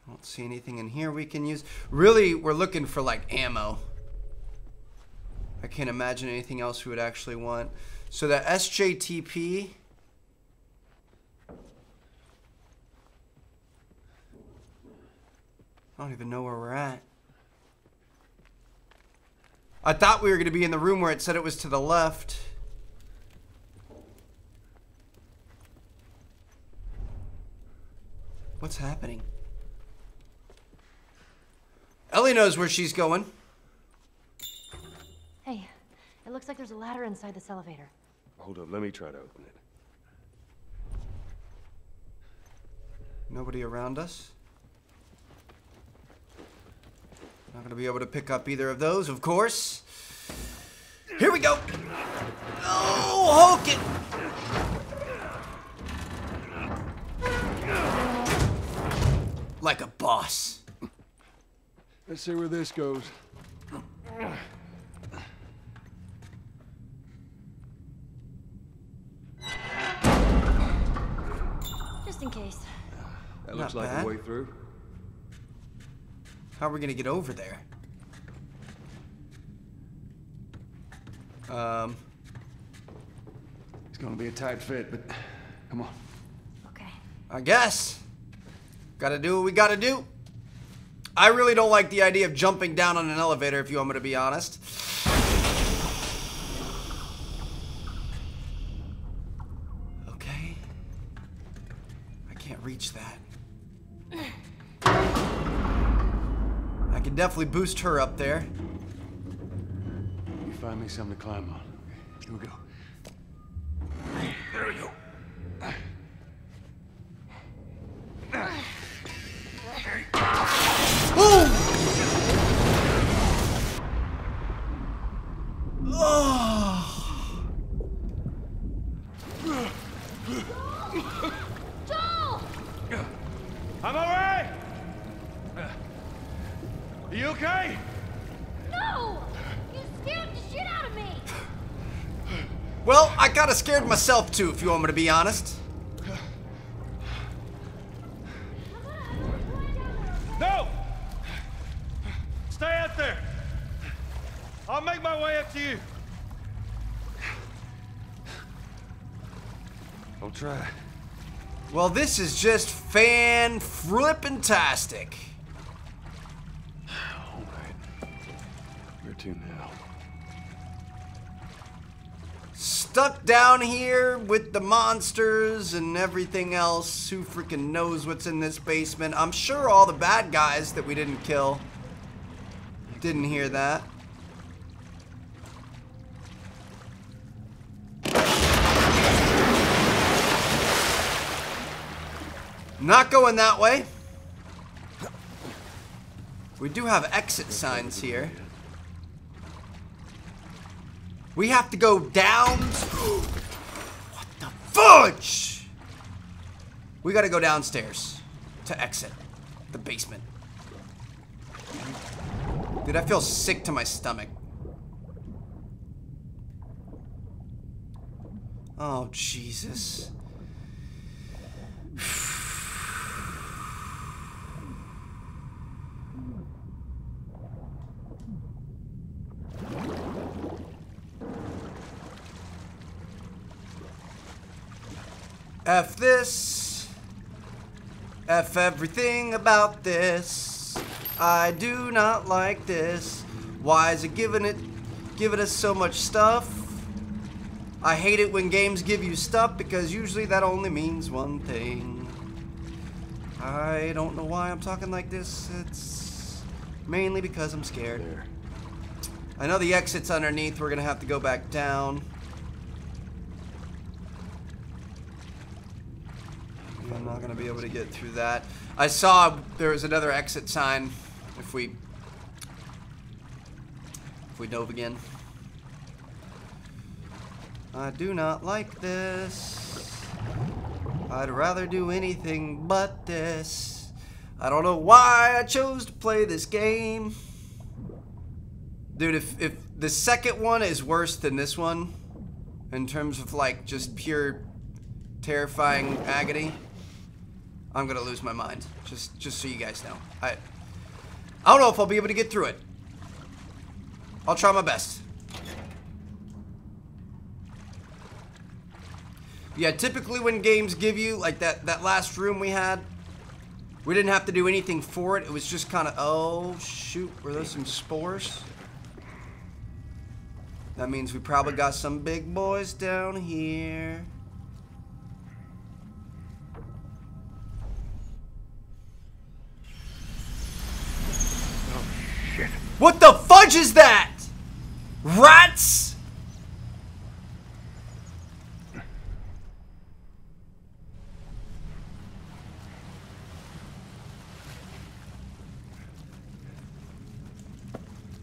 Speaker 1: I don't see anything in here we can use. Really, we're looking for like ammo. I can't imagine anything else we would actually want. So the SJTP. I don't even know where we're at. I thought we were going to be in the room where it said it was to the left. What's happening? Ellie knows where she's going.
Speaker 3: Hey, it looks like there's a ladder inside this elevator.
Speaker 7: Hold up, let me try to open it.
Speaker 1: Nobody around us. Not gonna be able to pick up either of those, of course. Here we go. Oh, Hulk it. Like a boss.
Speaker 10: Let's see where this goes.
Speaker 3: Just in case.
Speaker 10: That looks
Speaker 1: Not
Speaker 10: like
Speaker 1: bad.
Speaker 10: a way through.
Speaker 1: How are we gonna get over there? Um,
Speaker 10: It's gonna be a tight fit, but come on.
Speaker 3: Okay.
Speaker 1: I guess. Gotta do what we gotta do. I really don't like the idea of jumping down on an elevator, if you want me to be honest. Okay. I can't reach that. I can definitely boost her up there.
Speaker 10: You find me something to climb on. Here we go.
Speaker 1: There we go.
Speaker 5: Joel!
Speaker 2: I'm all right. Are you okay?
Speaker 5: No! You scared the shit out of me!
Speaker 1: Well, I kinda scared myself too, if you want me to be honest.
Speaker 2: No! Stay out there. I'll make my way up to you.
Speaker 10: I'll try.
Speaker 1: Well, this is just fan flippin' tastic.
Speaker 10: All right. Where to now?
Speaker 1: Stuck down here with the monsters and everything else. Who freaking knows what's in this basement? I'm sure all the bad guys that we didn't kill didn't hear that. Not going that way. We do have exit signs here. We have to go down. what the fudge? We gotta go downstairs to exit the basement. Dude, I feel sick to my stomach. Oh, Jesus. F this. F everything about this. I do not like this. Why is it giving it giving us so much stuff? I hate it when games give you stuff because usually that only means one thing. I don't know why I'm talking like this. It's mainly because I'm scared. I know the exit's underneath. We're gonna have to go back down. I'm not gonna be able to get through that. I saw there was another exit sign. If we if we dove again. I do not like this. I'd rather do anything but this. I don't know why I chose to play this game. Dude, if, if the second one is worse than this one, in terms of like just pure terrifying agony, I'm gonna lose my mind. Just just so you guys know. I I don't know if I'll be able to get through it. I'll try my best. Yeah, typically when games give you like that that last room we had, we didn't have to do anything for it. It was just kind of oh shoot, were those some spores? That means we probably got some big boys down here. What the fudge is that? Rats?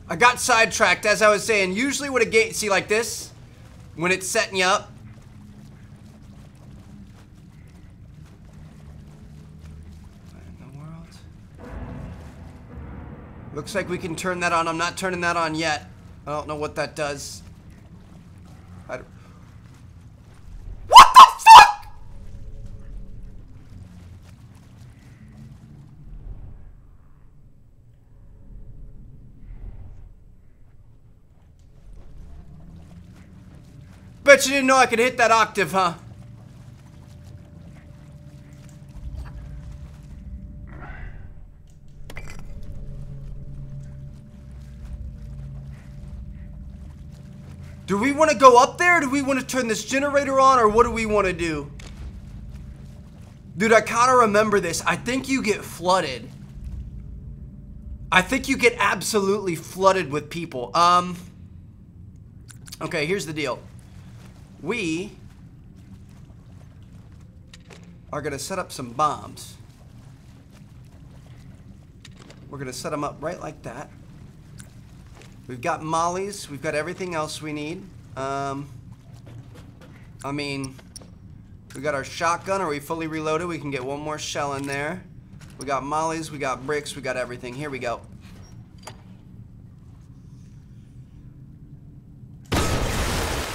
Speaker 1: I got sidetracked as I was saying. Usually when a game, see like this, when it's setting you up. What in the world? Looks like we can turn that on. I'm not turning that on yet. I don't know what that does. Don't- What the fuck? Bet you didn't know I could hit that octave, huh? Do we want to go up there? Do we want to turn this generator on? Or what do we want to do? Dude, I kind of remember this. I think you get flooded. I think you get absolutely flooded with people. Um. Okay, here's the deal. We are going to set up some bombs. We're going to set them up right like that. We've got mollies. We've got everything else we need. Um, I mean, we got our shotgun. Are we fully reloaded? We can get one more shell in there. We got mollies. We got bricks. We got everything. Here we go.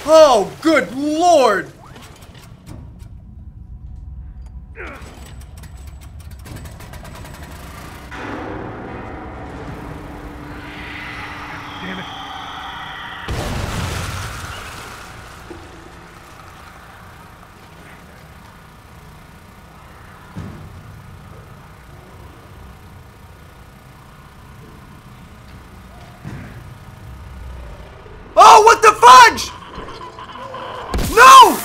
Speaker 1: Oh, good lord!
Speaker 2: Damn it.
Speaker 1: Oh, what the fudge? No!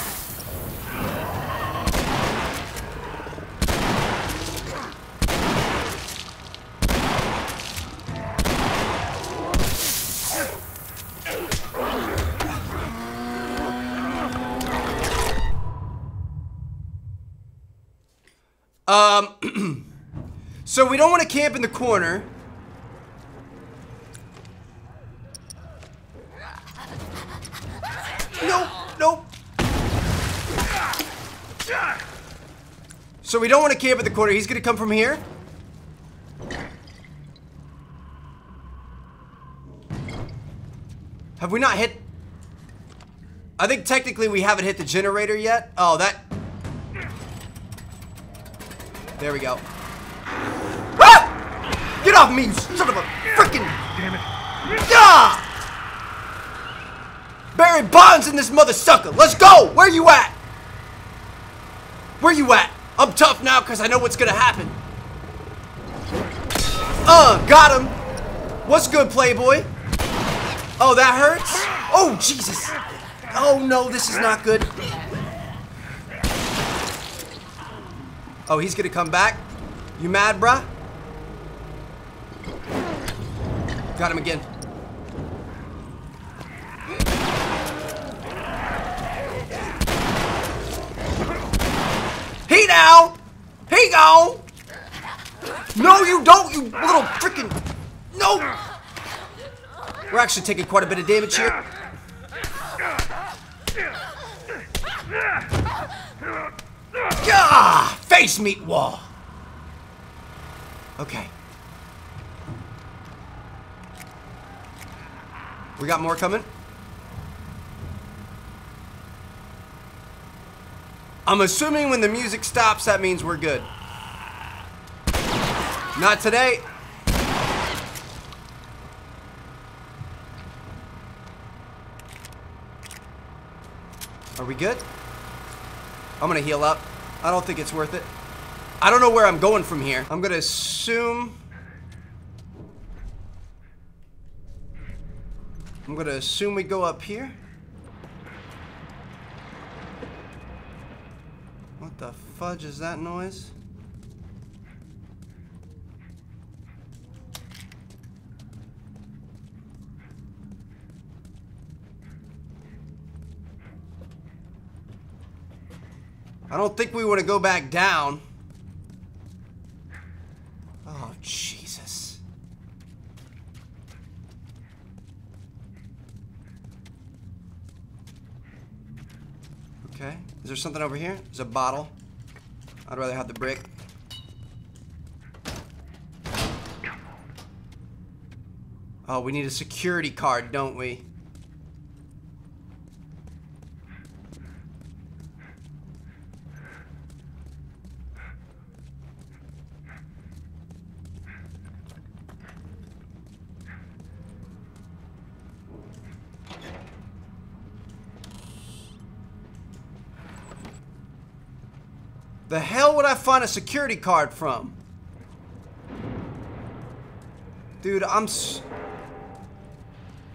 Speaker 1: Um, so we don't want to camp in the corner. Nope, nope. So we don't want to camp at the corner. He's gonna come from here. Have we not hit? I think technically we haven't hit the generator yet. Oh, that. There we go. Get off me, you son of a freaking.
Speaker 2: Damn it.
Speaker 1: Ah! Barry Bonds in this mother sucker. Let's go. Where you at? Where you at? I'm tough now because I know what's gonna happen. Uh, got him. What's good, Playboy? Oh, that hurts? Oh, Jesus. Oh, no, this is not good. Oh, he's gonna come back? You mad, bruh? Got him again. He now! He gone! No, you don't, you little freaking... No! We're actually taking quite a bit of damage here. Gah! Face meat wall. Okay. We got more coming. I'm assuming when the music stops, that means we're good. Not today. Are we good? I'm gonna heal up. I don't think it's worth it. I don't know where I'm going from here. I'm gonna assume... I'm gonna assume we go up here. What the fudge is that noise? I don't think we want to go back down. Oh, Jesus. Okay. Is there something over here? There's a bottle. I'd rather have the brick. Oh, we need a security card, don't we? The hell would I find a security card from? Dude, I'm s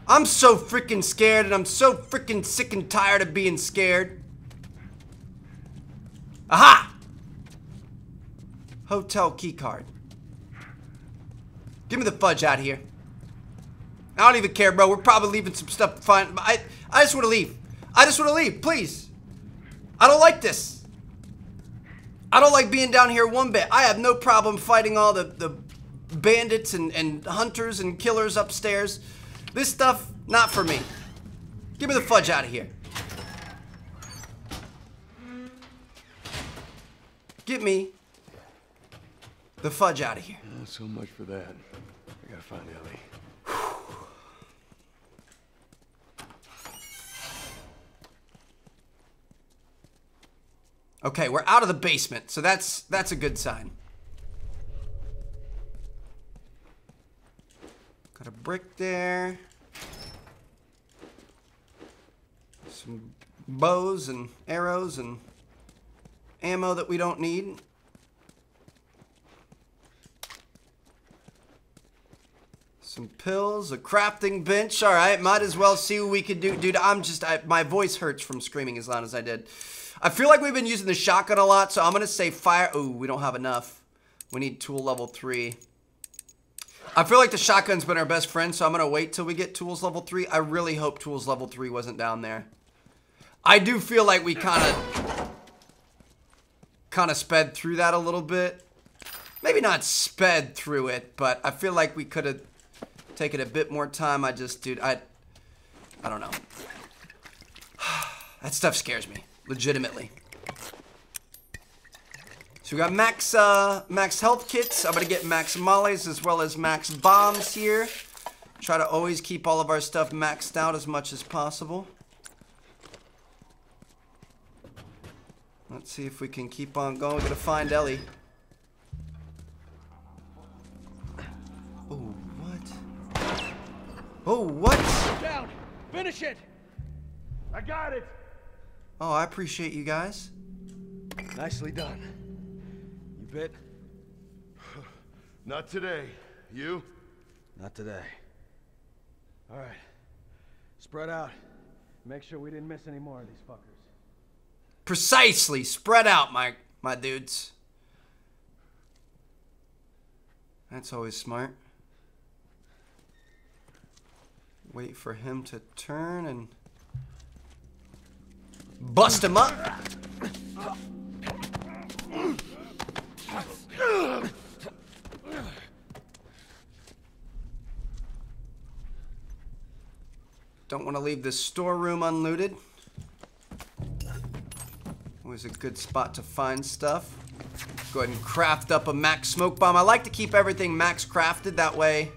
Speaker 1: I'm so freaking scared and I'm so freaking sick and tired of being scared. Aha! Hotel key card. Give me the fudge out of here. I don't even care, bro. We're probably leaving some stuff to find. I, I just want to leave. I just want to leave, please. I don't like this. I don't like being down here one bit. I have no problem fighting all the, the bandits and, and hunters and killers upstairs. This stuff, not for me. Give me the fudge out of here. Get me the fudge out of here.
Speaker 10: Not so much for that. I gotta find Ellie.
Speaker 1: Okay, we're out of the basement, so that's that's a good sign. Got a brick there. Some bows and arrows and ammo that we don't need. Some pills, a crafting bench. All right, might as well see what we could do. Dude, I'm just, I, my voice hurts from screaming as loud as I did. I feel like we've been using the shotgun a lot, so I'm going to say fire. Ooh, we don't have enough. We need tool level three. I feel like the shotgun's been our best friend, so I'm going to wait till we get tools level three. I really hope tools level three wasn't down there. I do feel like we kind of, kind of sped through that a little bit. Maybe not sped through it, but I feel like we could have taken a bit more time. I just, dude, I, I don't know. that stuff scares me legitimately. So we got max uh, max health kits. I'm gonna get max mollies as well as max bombs here. Try to always keep all of our stuff maxed out as much as possible. Let's see if we can keep on going. We Gonna find Ellie. Oh, what? Oh, what?
Speaker 2: Down! Finish it!
Speaker 6: I got it!
Speaker 1: Oh, I appreciate you guys.
Speaker 10: Nicely done. You bit?
Speaker 6: Not today. You?
Speaker 10: Not today. All right. Spread out. Make sure we didn't miss any more of these fuckers.
Speaker 1: Precisely. Spread out, my my dudes. That's always smart. Wait for him to turn and bust him up. Don't want to leave this storeroom unlooted. Always a good spot to find stuff. Go ahead and craft up a max smoke bomb. I like to keep everything max crafted. That way,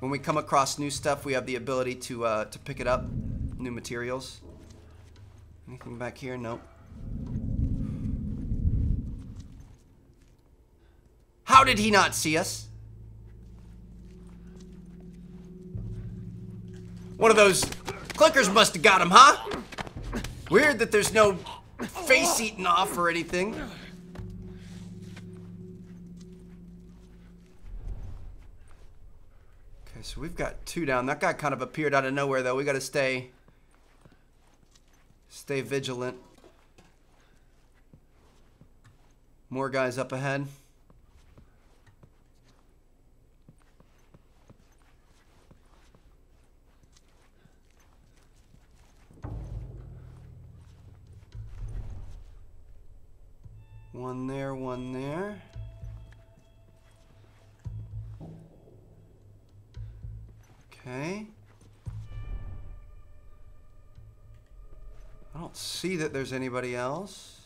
Speaker 1: when we come across new stuff, we have the ability to, uh, to pick it up. New materials. Anything back here? Nope. How did he not see us? One of those clickers must have got him, huh? Weird that there's no face eating off or anything. Okay, so we've got two down. That guy kind of appeared out of nowhere, though. We got to stay, stay vigilant. More guys up ahead. One there, one there. Okay. I don't see that there's anybody else.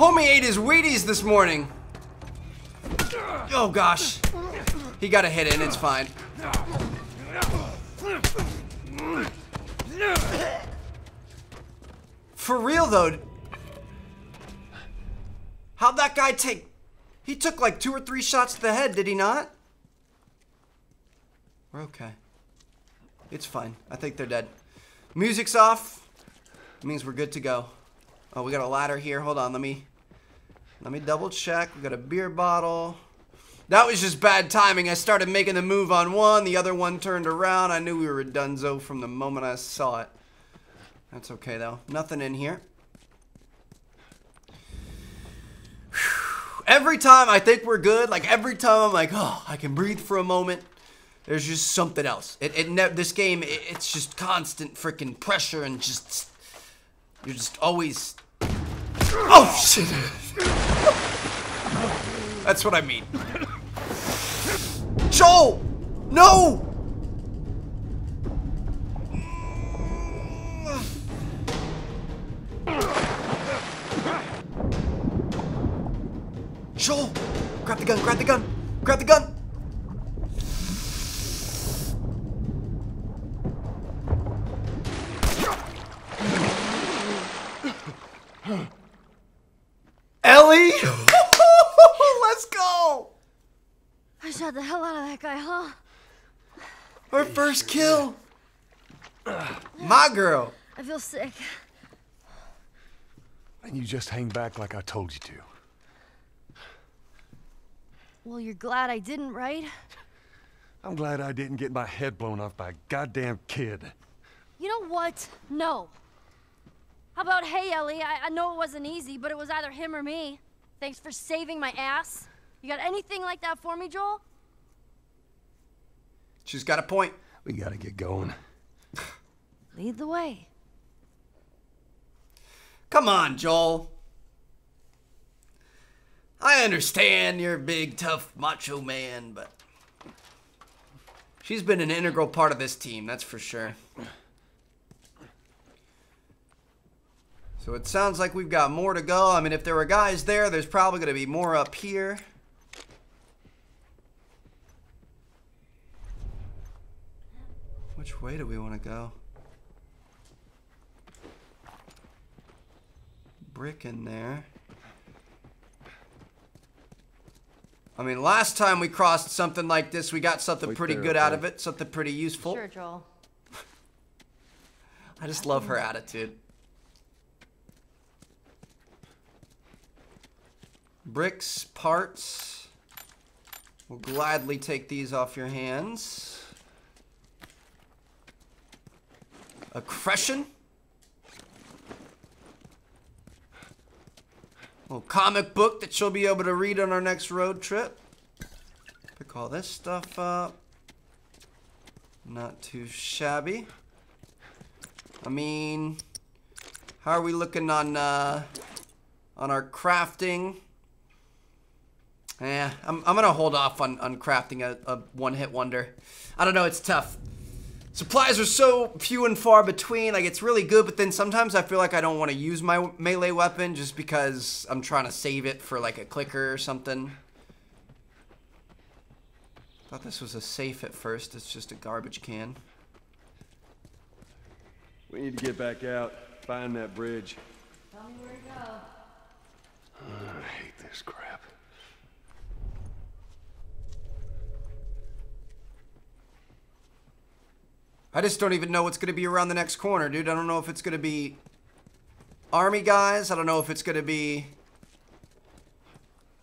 Speaker 1: Homie ate his Wheaties this morning. Oh gosh. He got a hit in, it's fine. For real though. How'd that guy take... He took like two or three shots to the head, did he not? We're okay. It's fine. I think they're dead. Music's off. It means we're good to go. Oh, we got a ladder here. Hold on, let me let me double check. We got a beer bottle. That was just bad timing. I started making the move on one, the other one turned around. I knew we were dunzo from the moment I saw it. That's okay though. Nothing in here. Every time I think we're good, like every time I'm like, oh, I can breathe for a moment. There's just something else. It, it this game, it, it's just constant freaking pressure and just you're just always. Oh shit! That's what I mean. Joel! No! Joel! Grab the gun, grab the gun, grab the gun! Ellie! Let's go!
Speaker 3: I shot the hell out of that guy, huh?
Speaker 1: Our first kill! My girl!
Speaker 3: I feel sick.
Speaker 4: And you just hang back like I told you to.
Speaker 3: Well, you're glad I didn't, right?
Speaker 4: I'm glad I didn't get my head blown off by a goddamn kid.
Speaker 3: You know what? No. How about, hey, Ellie, I, I know it wasn't easy, but it was either him or me. Thanks for saving my ass. You got anything like that for me, Joel?
Speaker 1: She's got a point.
Speaker 4: We gotta get going.
Speaker 3: Lead the way.
Speaker 1: Come on, Joel. I understand you're a big, tough, macho man, but she's been an integral part of this team, that's for sure. So it sounds like we've got more to go. I mean, if there were guys there, there's probably going to be more up here. Which way do we want to go? Brick in there. I mean, last time we crossed something like this, we got something pretty good out of it, something pretty useful.
Speaker 3: Sure, Joel.
Speaker 1: I just love her attitude. Bricks, parts. We'll gladly take these off your hands. Accretion. A little comic book that she'll be able to read on our next road trip. Pick all this stuff up. Not too shabby. I mean, how are we looking on uh, on our crafting? Yeah, I'm, I'm gonna hold off on, on crafting a, a one-hit wonder. I don't know, it's tough. Supplies are so few and far between, like it's really good, but then sometimes I feel like I don't want to use my melee weapon just because I'm trying to save it for like a clicker or something. Thought this was a safe at first, it's just a garbage can.
Speaker 7: We need to get back out, find that bridge.
Speaker 3: Tell me where to go.
Speaker 4: Ah, I hate this crap.
Speaker 1: I just don't even know what's going to be around the next corner, dude. I don't know if it's going to be army guys. I don't know if it's going to be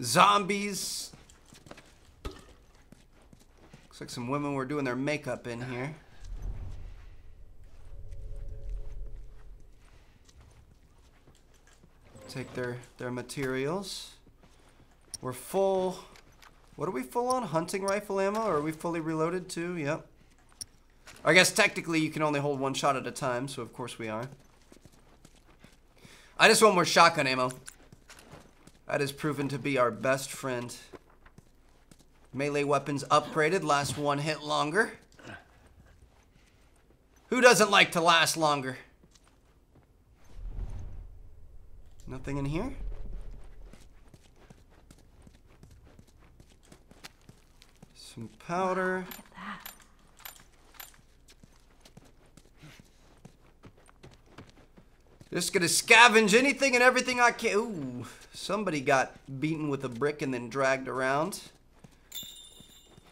Speaker 1: zombies. Looks like some women were doing their makeup in here. Take their their materials. We're full. What are we full on? Hunting rifle ammo? Are we fully reloaded too? Yep. I guess technically you can only hold one shot at a time, so of course we are. I just want more shotgun ammo. That has proven to be our best friend. Melee weapons upgraded, last one hit longer. Who doesn't like to last longer? Nothing in here? Some powder.
Speaker 3: Look at that.
Speaker 1: Just gonna scavenge anything and everything I can. Ooh, somebody got beaten with a brick and then dragged around.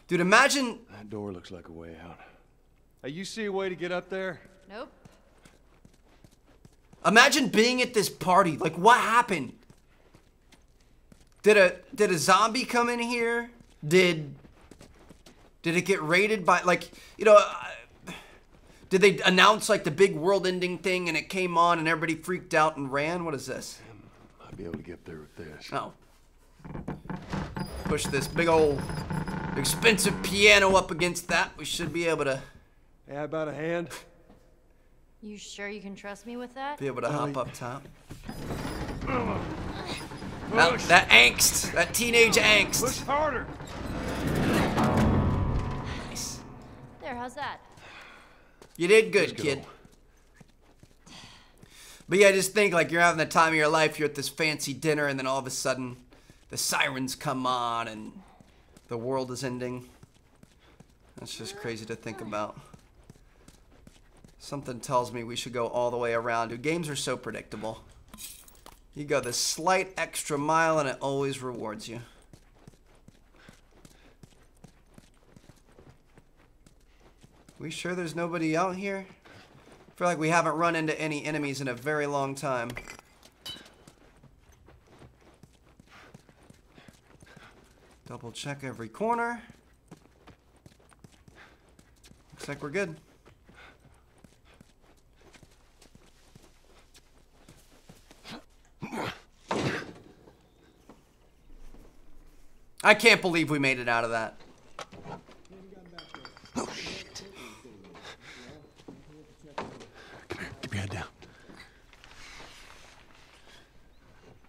Speaker 1: Dude, imagine.
Speaker 4: That door looks like a way out. Hey, you see a way to get up there?
Speaker 3: Nope.
Speaker 1: Imagine being at this party. Like, what happened? Did a did a zombie come in here? Did did it get raided by like you know? uh, Did they announce like the big world-ending thing and it came on and everybody freaked out and ran? What is this?
Speaker 4: Might be able to get there with this.
Speaker 1: Oh. Push this big old expensive piano up against that. We should be able to
Speaker 4: Yeah, about a hand?
Speaker 3: You sure you can trust me with that?
Speaker 1: be able to hop up top. That, that angst, that teenage angst.
Speaker 4: Push harder.
Speaker 1: Nice.
Speaker 3: There, how's that?
Speaker 1: You did good,
Speaker 4: go.
Speaker 1: kid. But yeah, just think like you're having the time of your life. You're at this fancy dinner, and then all of a sudden, the sirens come on, and the world is ending. That's just crazy to think about. Something tells me we should go all the way around. Dude, games are so predictable. You go the slight extra mile, and it always rewards you. We sure there's nobody out here? I feel like we haven't run into any enemies in a very long time. Double check every corner. Looks like we're good. I can't believe we made it out of that.
Speaker 4: Come here. Keep your head down. All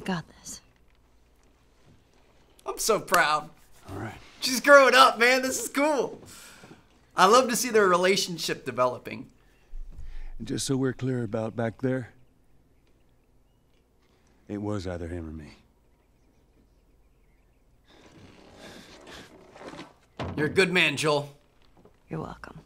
Speaker 3: I got this.
Speaker 1: I'm so proud.
Speaker 4: All right.
Speaker 1: She's growing up, man. This is cool. I love to see their relationship developing.
Speaker 4: And just so we're clear about back there, it was either him or me.
Speaker 1: You're a good man, Joel.
Speaker 3: You're welcome.